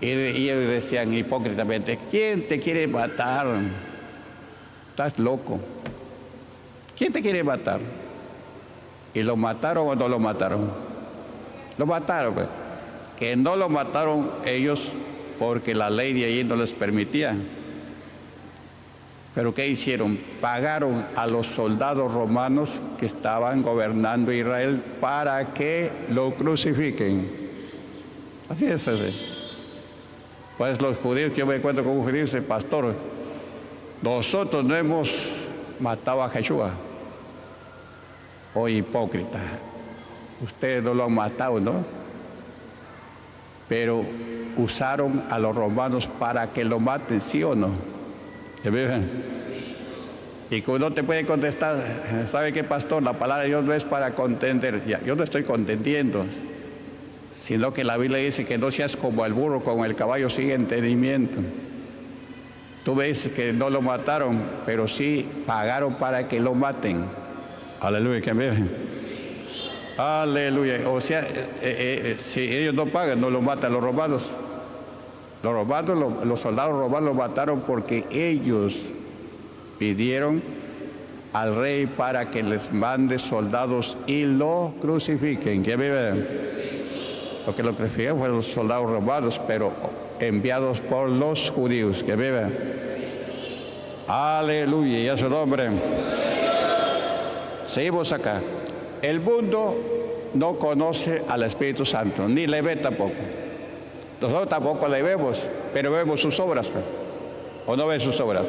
Y, ellos decían hipócritamente, ¿quién te quiere matar? Estás loco. ¿Quién te quiere matar? ¿Y lo mataron o no lo mataron? Lo mataron, pues. Que no lo mataron ellos porque la ley de allí no les permitía. Pero ¿qué hicieron? Pagaron a los soldados romanos que estaban gobernando Israel para que lo crucifiquen. Así es. Pues los judíos, yo me encuentro con un judío y dice, pastor, nosotros no hemos matado a Jesús. Oh hipócrita, ustedes no lo han matado, ¿no? Pero usaron a los romanos para que lo maten, ¿sí o no? Y cuando no te puede contestar, ¿sabe qué, pastor? La palabra de Dios no es para contender. Yo no estoy contendiendo, sino que la Biblia dice que no seas como el burro, como el caballo, sin entendimiento. Tú ves que no lo mataron, pero sí pagaron para que lo maten. Aleluya, que me Aleluya. O sea, eh, eh, eh, si ellos no pagan, no lo matan los romanos. Los soldados romanos lo mataron porque ellos pidieron al rey para que les mande soldados y lo crucifiquen. ¿Quién vive? Lo que lo crucificaron fueron los soldados robados, pero enviados por los judíos. ¿Quién vive? Aleluya, y a su nombre. Seguimos acá. El mundo no conoce al Espíritu Santo, ni le ve tampoco. Nosotros tampoco le vemos, pero vemos sus obras. pues. ¿O no ven sus obras?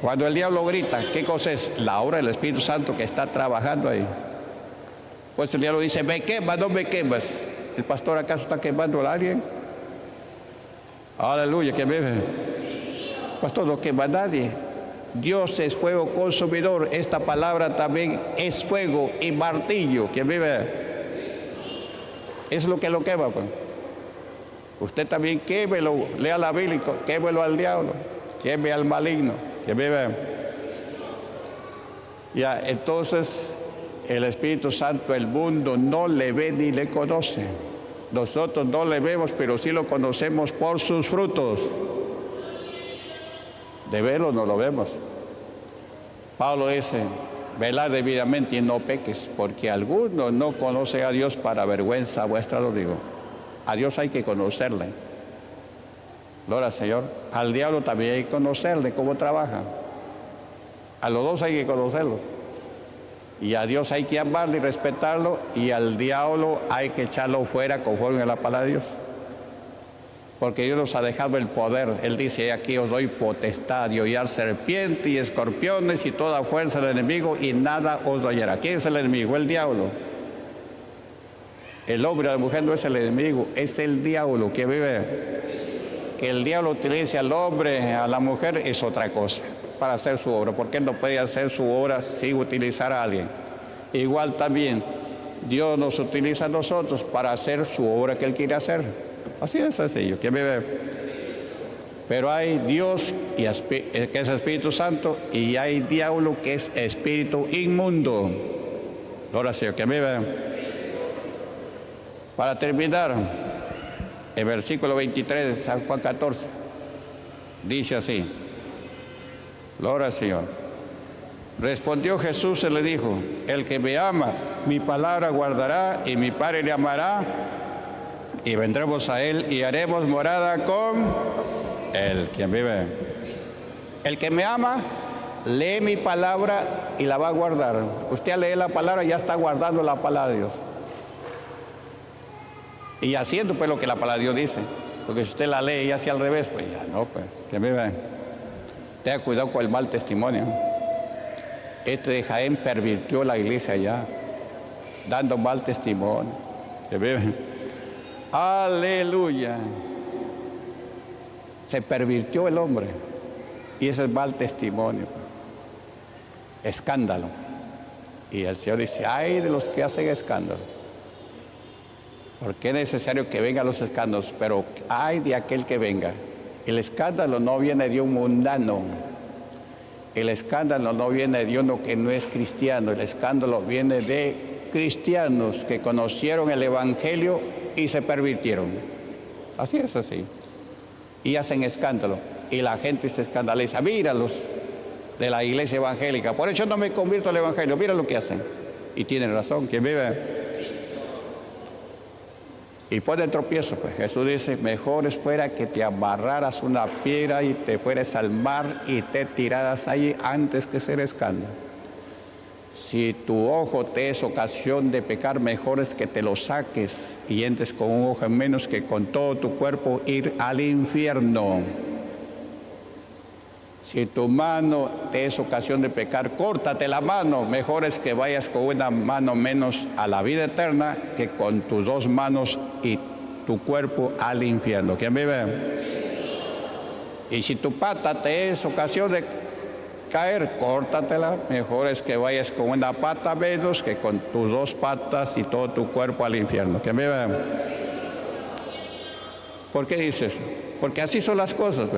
Cuando el diablo grita, ¿qué cosa es? La obra del Espíritu Santo que está trabajando ahí. Pues el diablo dice, me quemas, no me quemas. ¿El pastor acaso está quemando a alguien? Aleluya, que me Pastor, no quema a nadie. Dios es fuego consumidor. Esta palabra también es fuego y martillo. que vive? Es lo que lo quema. Pues. Usted también quémelo, lea la Biblia, quémelo al diablo, queme al maligno. que vive? Ya, entonces el Espíritu Santo, el mundo no le ve ni le conoce. Nosotros no le vemos, pero sí lo conocemos por sus frutos. De verlo no lo vemos. Pablo dice, velad debidamente y no peques, porque alguno no conoce a Dios para vergüenza vuestra, lo digo. A Dios hay que conocerle. Gloria al Señor. Al diablo también hay que conocerle cómo trabaja. A los dos hay que conocerlo. Y a Dios hay que amarlo y respetarlo. Y al diablo hay que echarlo fuera conforme a la palabra de Dios. Porque Dios nos ha dejado el poder. Él dice, aquí os doy potestad de hollar serpientes y escorpiones y toda fuerza del enemigo y nada os dañará. ¿Quién es el enemigo? El diablo. El hombre o la mujer no es el enemigo, es el diablo que vive. Que el diablo utilice al hombre, a la mujer, es otra cosa para hacer su obra. porque no puede hacer su obra sin utilizar a alguien? Igual también, Dios nos utiliza a nosotros para hacer su obra que Él quiere hacer. Así de sencillo. ¿Quién me ve? Pero hay Dios y eh, que es Espíritu Santo y hay diablo que es espíritu inmundo. Ahora sí, ¿quién me ve? Para terminar, el versículo 23 de San Juan 14 dice así. Al Señor. Respondió Jesús y le dijo, el que me ama, mi palabra guardará y mi Padre le amará y vendremos a él y haremos morada con él, quien vive. El que me ama, lee mi palabra y la va a guardar. Usted lee la palabra ya está guardando la palabra de Dios. Y haciendo pues lo que la palabra de Dios dice. Porque si usted la lee y hace al revés, pues ya no, pues, que vive. Tenga cuidado con el mal testimonio. Este de Jaén pervirtió la iglesia ya, dando mal testimonio. ¿Se ve? Aleluya. Se pervirtió el hombre. Y ese es mal testimonio. Escándalo. Y el Señor dice, ay de los que hacen escándalo. Porque es necesario que vengan los escándalos, pero hay de aquel que venga el escándalo no viene de un mundano. El escándalo no viene de uno que no es cristiano. El escándalo viene de cristianos que conocieron el Evangelio y se pervirtieron. Así es así. Y hacen escándalo. Y la gente se escandaliza. Míralos de la iglesia evangélica. Por eso no me convierto al Evangelio. Mira lo que hacen. Y tienen razón. Quien vive y pone el tropiezo, pues Jesús dice, mejor fuera que te amarraras una piedra y te fueres al mar y te tiraras allí antes que ser escándalo. Si tu ojo te es ocasión de pecar, mejor es que te lo saques y entres con un ojo en menos que con todo tu cuerpo ir al infierno. Si tu mano te es ocasión de pecar, córtate la mano. Mejor es que vayas con una mano menos a la vida eterna que con tus dos manos y tu cuerpo al infierno. ¿Quién vive? Y si tu pata te es ocasión de caer, córtatela. Mejor es que vayas con una pata menos que con tus dos patas y todo tu cuerpo al infierno. ¿Quién vive? ¿Por qué dices? Porque así son las cosas.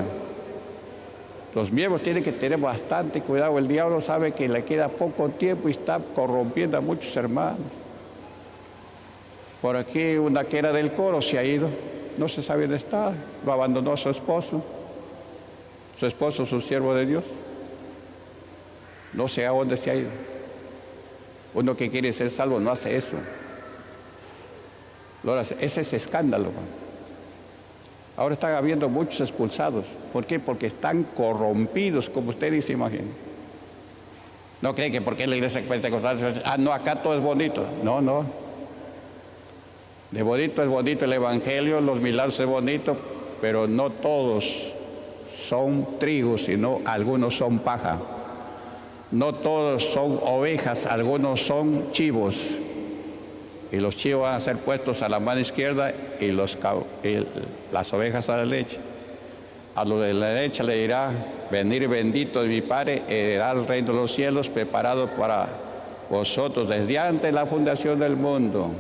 Los miembros tienen que tener bastante cuidado. El diablo sabe que le queda poco tiempo y está corrompiendo a muchos hermanos. Por aquí una que era del coro se ha ido, no se sabe dónde está, lo abandonó a su esposo. Su esposo es un siervo de Dios. No sé a dónde se ha ido. Uno que quiere ser salvo no hace eso. Ese es escándalo. Ahora están habiendo muchos expulsados. ¿Por qué? Porque están corrompidos, como ustedes se imaginan. No creen que porque la iglesia pentecostal, ah, no, acá todo es bonito. No, no. De bonito es bonito el evangelio, los milagros es bonito, pero no todos son trigos, sino algunos son paja. No todos son ovejas, algunos son chivos. Y los chivos van a ser puestos a la mano izquierda y, los, las ovejas a la derecha. A lo de la derecha le dirá, venir bendito de mi Padre, heredará el reino de los cielos preparado para vosotros desde antes de la fundación del mundo.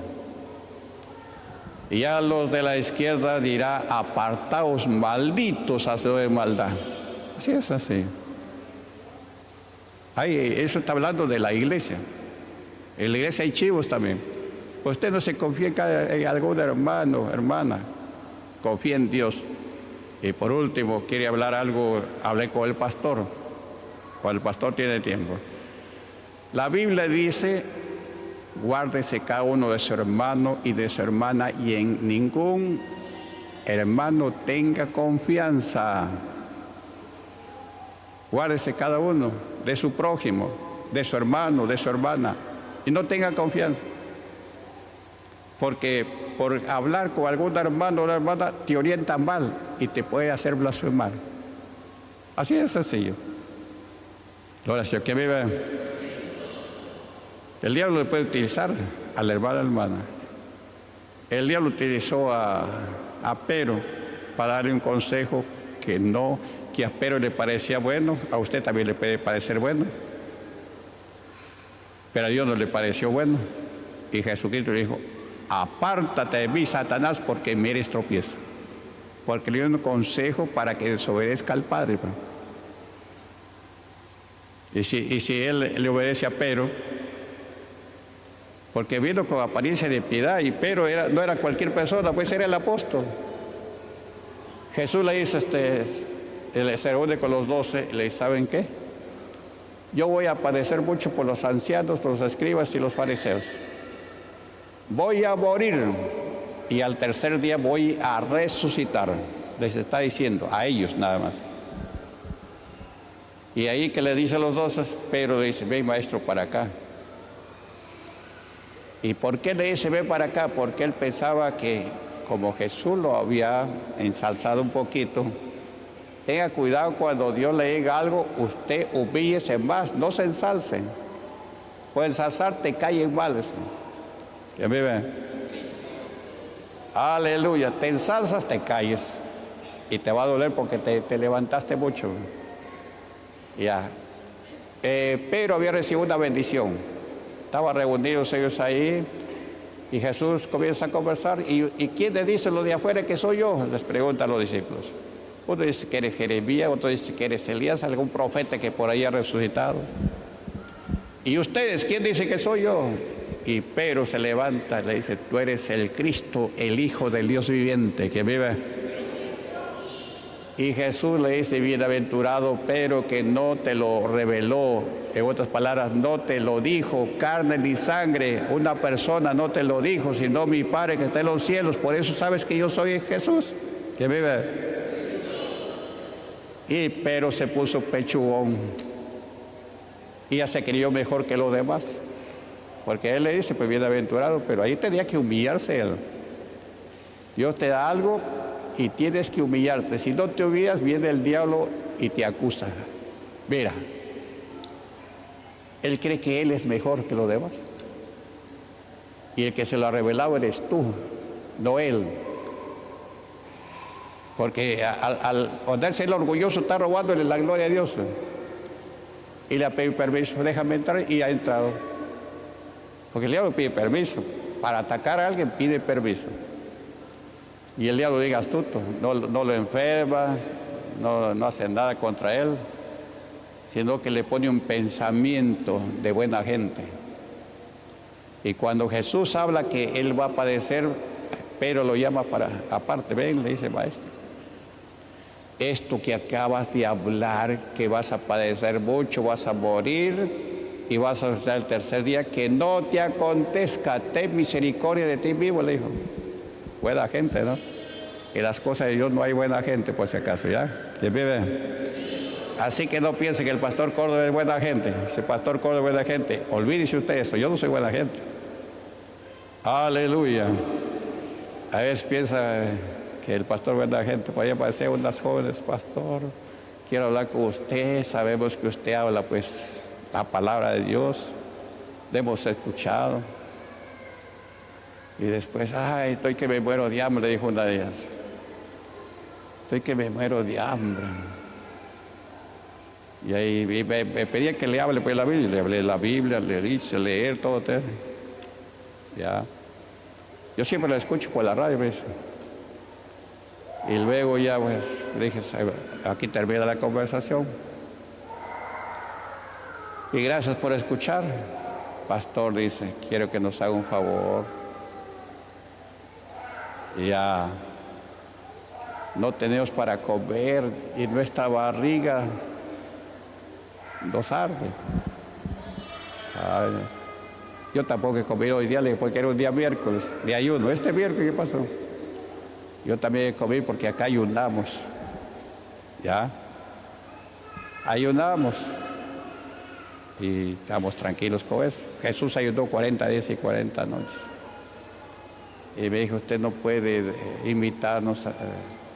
Y a los de la izquierda dirá, apartaos malditos hacedores de maldad. Así es así. eso está hablando de la iglesia. En la iglesia hay chivos también. Usted no se confía en algún hermano, hermana. Confía en Dios. Y por último, quiere hablar algo, hablé con el pastor. Cuando el pastor tiene tiempo. La Biblia dice guárdese cada uno de su hermano y de su hermana y en ningún hermano tenga confianza. Guárdese cada uno de su prójimo, de su hermano, de su hermana y no tenga confianza. Porque por hablar con algún hermano o hermana te orienta mal y te puede hacer blasfemar. Así es sencillo. Ahora, si que vive el diablo le puede utilizar a la hermana hermana. El diablo utilizó a, a Pero para darle un consejo que no, que a Pero le parecía bueno, a usted también le puede parecer bueno. Pero a Dios no le pareció bueno. Y Jesucristo le dijo, apártate de mí, Satanás, porque me eres tropiezo. Porque le dio un consejo para que desobedezca al Padre. Y si, y si él le obedece a Pero, porque vino con apariencia de piedad, y pero era, no era cualquier persona, pues era el apóstol. Jesús le dice, este, se reúne con los doce, le dice, ¿saben qué? Yo voy a padecer mucho por los ancianos, por los escribas y los fariseos. Voy a morir y al tercer día voy a resucitar. Les está diciendo a ellos nada más. Y ahí que le dice los doce, pero dice, ven maestro para acá. ¿Y por qué le dice ve para acá? Porque él pensaba que como Jesús lo había ensalzado un poquito, tenga cuidado cuando Dios le diga algo, usted humíllese más, no se ensalce. Pues ensalzar te cae en males. ¿Ya? Aleluya, te ensalzas, te calles. Y te va a doler porque te, levantaste mucho. Ya. Eh, pero había recibido una bendición Estaban reunidos ellos ahí y Jesús comienza a conversar. ¿Y, quién le dice lo de afuera que soy yo? Les pregunta a los discípulos. Uno dice que eres Jeremías, otro dice que eres Elías, algún profeta que por ahí ha resucitado. ¿Y ustedes quién dice que soy yo? Y Pedro se levanta y le dice, tú eres el Cristo, el Hijo del Dios viviente que vive y Jesús le dice, bienaventurado, pero que no te lo reveló, en otras palabras, no te lo dijo carne ni sangre, una persona no te lo dijo, sino mi Padre que está en los cielos. Por eso sabes que yo soy Jesús, que vive. Y pero se puso pechugón y ya se creyó mejor que los demás. Porque él le dice, pues bienaventurado, pero ahí tenía que humillarse él. Dios te da algo y tienes que humillarte. Si no te humillas, viene el diablo y te acusa. Mira, él cree que él es mejor que los demás. Y el que se lo ha revelado eres tú, no él. Porque al, ponerse el orgulloso está robándole la gloria a Dios. Y le ha pedido permiso, déjame entrar y ha entrado. Porque el diablo pide permiso. Para atacar a alguien pide permiso. Y el diablo diga astuto, no, no lo enferma, no, no hace nada contra él, sino que le pone un pensamiento de buena gente. Y cuando Jesús habla que él va a padecer, pero lo llama para aparte, ven, le dice maestro. esto que acabas de hablar, que vas a padecer mucho, vas a morir y vas a estar el tercer día, que no te acontezca, ten misericordia de ti mismo, le dijo. Buena gente, ¿no? Y las cosas de Dios no hay buena gente, por si acaso, ¿ya? ¿Quién vive? Así que no piense que el pastor Córdoba es buena gente. Ese pastor Córdoba es buena gente. Olvídese usted eso, yo no soy buena gente. Aleluya. A veces piensa que el pastor buena gente, para allá aparecer unas jóvenes, pastor, quiero hablar con usted, sabemos que usted habla pues la palabra de Dios, le hemos escuchado. Y después, ay, estoy que me muero de hambre, dijo una de ellas. Estoy que me muero de hambre. Y ahí me, pedía que le hable pues la Biblia, le hablé la Biblia, le dice leer todo. Ya. Yo siempre la escucho por la radio, ¿ves? Y luego ya pues dije, aquí termina la conversación. Y gracias por escuchar. Pastor dice, quiero que nos haga un favor. ya no tenemos para comer y nuestra barriga nos arde. yo tampoco he comido hoy día porque era un día miércoles de ayuno. Este miércoles, ¿qué pasó? Yo también comí porque acá ayunamos. ¿Ya? Ayunamos. Y estamos tranquilos con eso. Jesús ayudó 40 días y 40 noches. Y me dijo, usted no puede eh, invitarnos eh,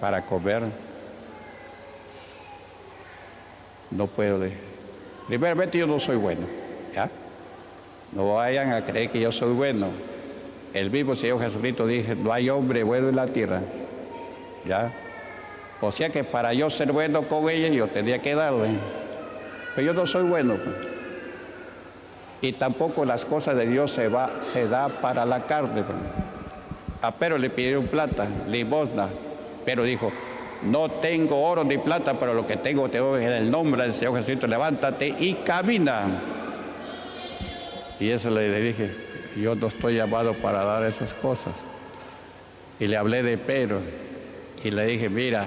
para comer. No puedo. Primeramente yo no soy bueno. ¿Ya? No vayan a creer que yo soy bueno. El mismo Señor Jesucristo dice, no hay hombre bueno en la tierra. ¿Ya? O sea que para yo ser bueno con ella, yo tenía que darle. Pero yo no soy bueno. Y tampoco las cosas de Dios se, va, da para la carne. A Pero le pidieron plata, limosna. Pero dijo, no tengo oro ni plata, pero lo que tengo te doy en el nombre del Señor Jesucristo. Levántate y camina. Y eso le dije, yo no estoy llamado para dar esas cosas. Y le hablé de Pedro y le dije, mira,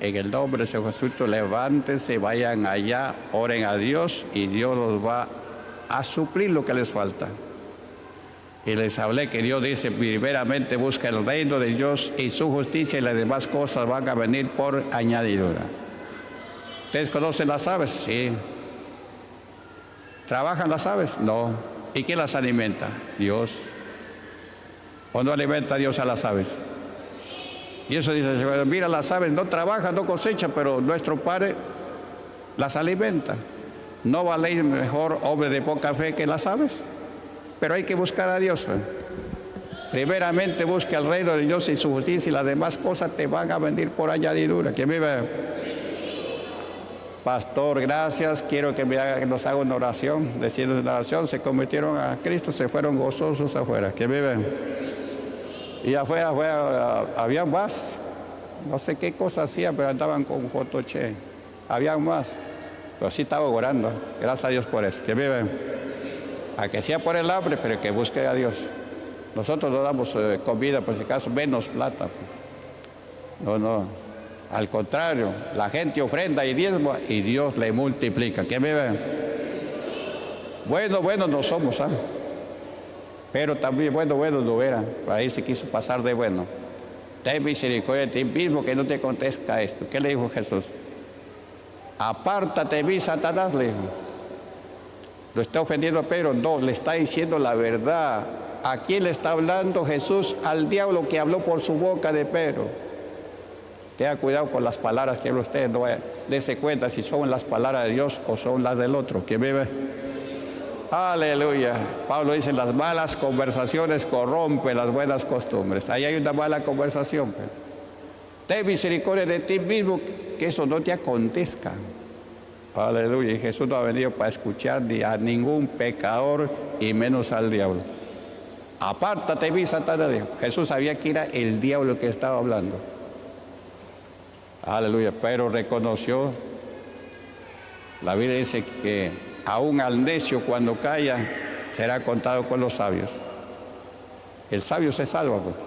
en el nombre de Jesucristo, levántense, vayan allá, oren a Dios y Dios los va a suplir lo que les falta. Y les hablé que Dios dice, primeramente busca el reino de Dios y su justicia y las demás cosas van a venir por añadidura. ¿Ustedes conocen las aves? Sí. ¿Trabajan las aves? No. ¿Y quién las alimenta? Dios. ¿O no alimenta Dios a las aves? Y eso dice el mira las aves no trabajan, no cosechan, pero nuestro Padre las alimenta. ¿No vale mejor hombre de poca fe que las aves? Pero hay que buscar a Dios. Primeramente busca el reino de Dios y su justicia y las demás cosas te van a venir por añadidura. ¿Quién vive? Pastor, gracias, quiero que, me haga, que nos haga una oración. Diciendo una oración, se convirtieron a Cristo, se fueron gozosos afuera. Que viven. Y afuera, afuera había más. No sé qué cosas hacían, pero andaban con fotoche. Había más. Pero sí estaba orando. Gracias a Dios por eso. Que viven. A que sea por el hambre, pero que busque a Dios. Nosotros no damos eh, comida, por si acaso, menos plata. No, no. Al contrario, la gente ofrenda y diezmo y Dios le multiplica. ¿Quién me ve? Bueno, bueno no somos, ¿ah? Pero también bueno, bueno no era. ahí se quiso pasar de bueno. Ten misericordia de ti mismo que no te contesta esto. ¿Qué le dijo Jesús? Apártate mí, Satanás, le. Lo está ofendiendo Pedro. No, le está diciendo la verdad. ¿A quién le está hablando Jesús? Al diablo que habló por su boca de Pedro. Tenga cuidado con las palabras que habla usted, no dése cuenta si son las palabras de Dios o son las del otro. que vive? Aleluya. Pablo dice, las malas conversaciones corrompen las buenas costumbres. Ahí hay una mala conversación. Ten misericordia de ti mismo, que eso no te acontezca. Aleluya. Y Jesús no ha venido para escuchar a ningún pecador y menos al diablo. Apártate, mi Satanás. Jesús sabía que era el diablo que estaba hablando. Aleluya. Pero reconoció, la Biblia dice que aún al necio cuando calla será contado con los sabios. El sabio se salva. Pues.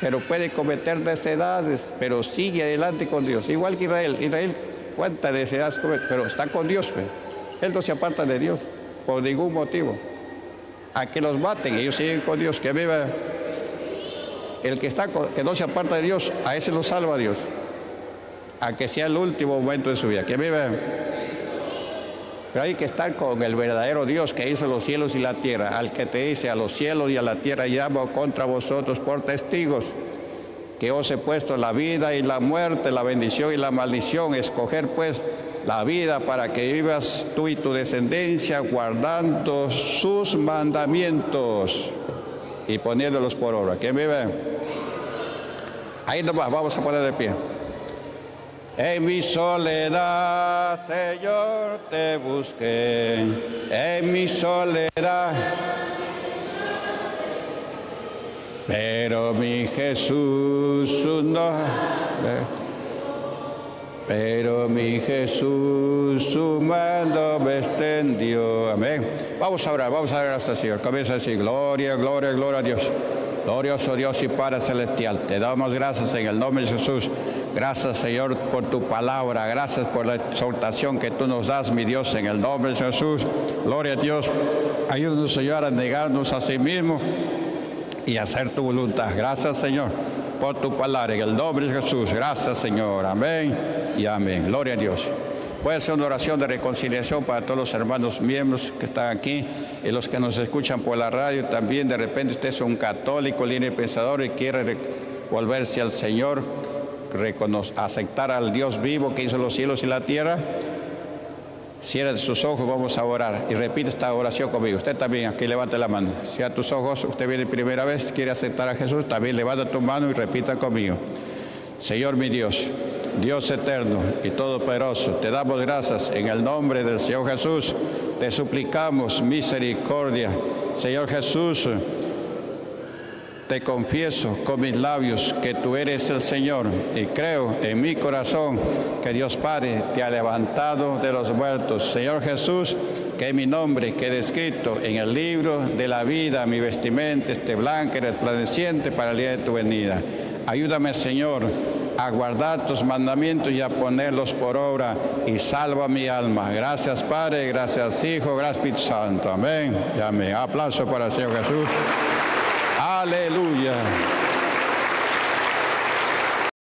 Pero puede cometer desedades, pero sigue adelante con Dios. Igual que Israel. Israel cuenta desedades, pero está con Dios. pues. Él no se aparta de Dios por ningún motivo. A que los maten, ellos siguen con Dios. Que viva el que, está, con- que no se aparta de Dios, a ese lo salva Dios. A que sea el último momento de su vida. Que viva. Pero hay que estar con el verdadero Dios que hizo los cielos y la tierra, al que te dice a los cielos y a la tierra llamo contra vosotros por testigos, que os he puesto la vida y la muerte, la bendición y la maldición, escoger pues la vida para que vivas tú y tu descendencia guardando sus mandamientos y poniéndolos por obra. ¿Quién vive? Ahí nomás, vamos a poner de pie. En mi soledad, Señor, te busqué. En mi soledad. Pero mi Jesús no. Pero mi Jesús su mano me extendió. Amén. Vamos a orar, vamos a orar hasta Señor. Comienza a decir, gloria, gloria, gloria a Dios. Glorioso Dios y Padre Celestial, te damos gracias en el nombre de Jesús. Gracias Señor por tu palabra, gracias por la exhortación que tú nos das, mi Dios, en el nombre de Jesús. Gloria a Dios. Ayúdanos Señor a negarnos a sí mismo y hacer tu voluntad. Gracias Señor por tu palabra en el nombre de Jesús. Gracias Señor. Amén y amén. Gloria a Dios. Puede ser una oración de reconciliación para todos los hermanos miembros que están aquí y los que nos escuchan por la radio. También de repente usted es un católico, libre pensador y quiere re- volverse al Señor, aceptar al Dios vivo que hizo los cielos y la tierra. Cierre sus ojos, vamos a orar y repite esta oración conmigo. Usted también, aquí levante la mano. Cierra tus ojos, usted viene primera vez, quiere aceptar a Jesús, también levanta tu mano y repita conmigo. Señor mi Dios, Dios eterno y todopoderoso, te damos gracias en el nombre del Señor Jesús. Te suplicamos misericordia. Señor Jesús, te confieso con mis labios que tú eres el Señor y creo en mi corazón que Dios Padre te ha levantado de los muertos. Señor Jesús, que mi nombre quede escrito en el libro de la vida, mi vestimenta esté blanca y resplandeciente para el día de tu venida. Ayúdame, Señor, a guardar tus mandamientos y a ponerlos por obra y salva mi alma. Gracias, Padre, gracias, Hijo, gracias, Espíritu Santo. Amén y amén. Aplauso para el Señor Jesús. Aleluya.